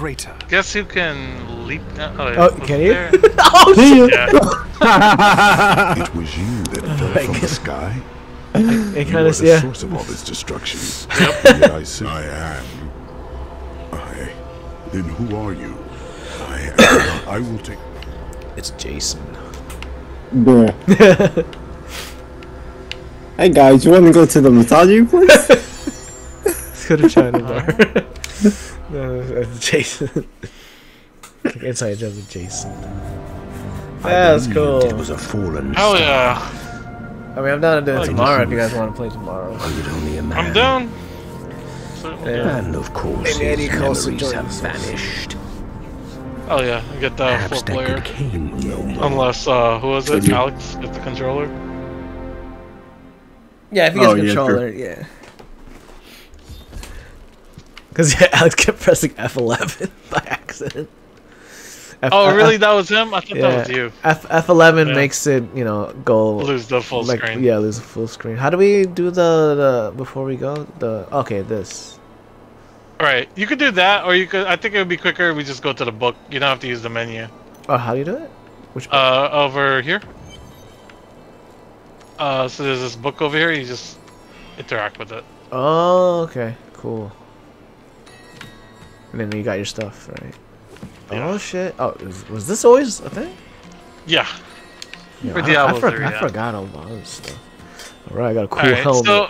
Crater. Guess who can leap down? Oh, Oh, can you? there- oh shit! Yeah. It was you that fell my from the sky. It You kind are of the yeah. source of all this destruction. Yep. Yet I say I am. I. Then who are you? I am. I will take. It's Jason. Bruh. hey guys, you want to go to the massage place? Let's go to China bar. No, it's Jason. Like Inside joke with Jason. Yeah, that's cool. It was a fallen Hell yeah. I mean, I'm down to do I it like tomorrow if you guys want to play tomorrow. I could only I'm imagine. down. Yeah. And of course, Maybe Eddie his memories have vanished. Oh yeah, I get the full player. Unless uh, who was it? Alex get the controller. Yeah, if you get Oh, a yeah, controller, yeah. Because yeah, Alex kept pressing F11 by accident. F- Oh F- really? That was him? I thought that was you. F F11 Yeah. makes it, you know, go Lose the full like, screen. Yeah, lose the full screen. How do we do the, the before we go? The okay, this. All right, You could do that, or you could. I think it would be quicker. if We just go to the book. You don't have to use the menu. Oh, how do you do it? Which Uh, over here. Uh, so there's this book over here. You just interact with it. Oh, okay, cool. And then you got your stuff, right? Oh shit! Oh, is, was this always a thing? Yeah. Yeah, For I, Diablo I, for- 3, I yeah. forgot all about this stuff. All right, I got a cool Alright, helmet. so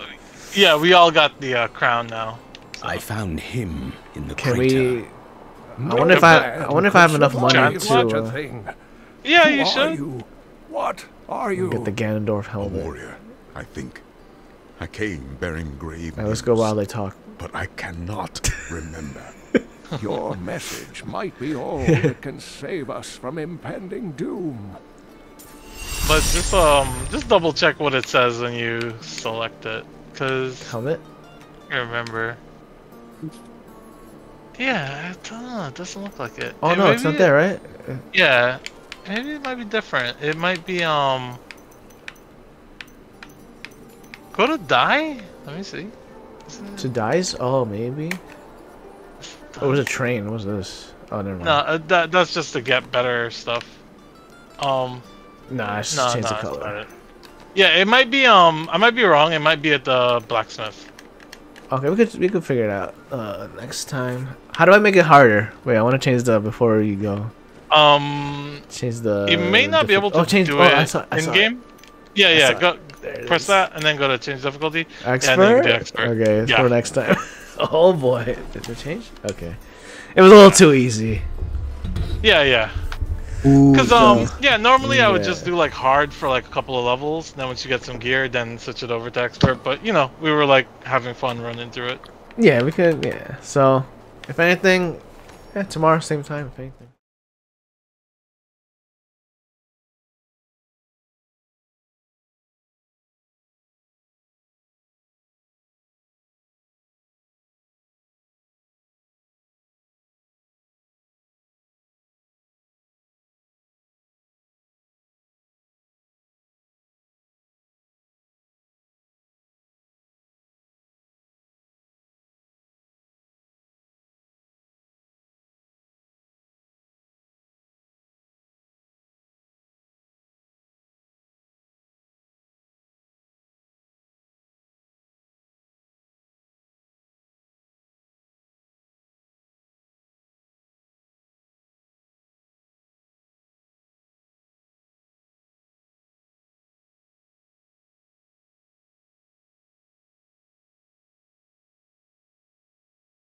yeah, we all got the uh, crown now. I found him in the Can crater. we? I wonder if I. I wonder if I have enough money to uh, thing. Yeah, Who you are should. you? What are you? get the Ganondorf helmet. warrior, I think. I came bearing grave Alright, let's go while they talk. but I cannot remember. Your message might be all that can save us from impending doom. But just um, just double check what it says when you select it, cause helmet. I remember. Yeah, I don't know. It doesn't look like it. Oh Hey, no, it's not there, right? Yeah, maybe it might be different. It might be um. Go to die. Let me see. To dice? Oh, maybe. Oh, it was a train. What was this? Oh, never mind. No, uh, that that's just to get better stuff. Um. Nah, it's just change no, the color. it. Yeah, it might be. Um, I might be wrong. It might be at the blacksmith. Okay, we could we could figure it out uh, next time. How do I make it harder? Wait, I want to change the before you go. Um, Change the. you may not be able to oh, change, do oh, it I saw, I in game. Yeah, yeah. Go press is. that and then go to change difficulty. Expert. Yeah, and then you can do expert. Okay, it's yeah. for next time. oh boy, did it change? Okay, it was a little too easy. Yeah, yeah. Cause um so- yeah normally I would just do like hard for like a couple of levels. Then once you get some gear, then switch it over to expert. But you know we were like having fun running through it. Yeah, we could. Yeah. So, if anything, yeah, tomorrow same time. If anything.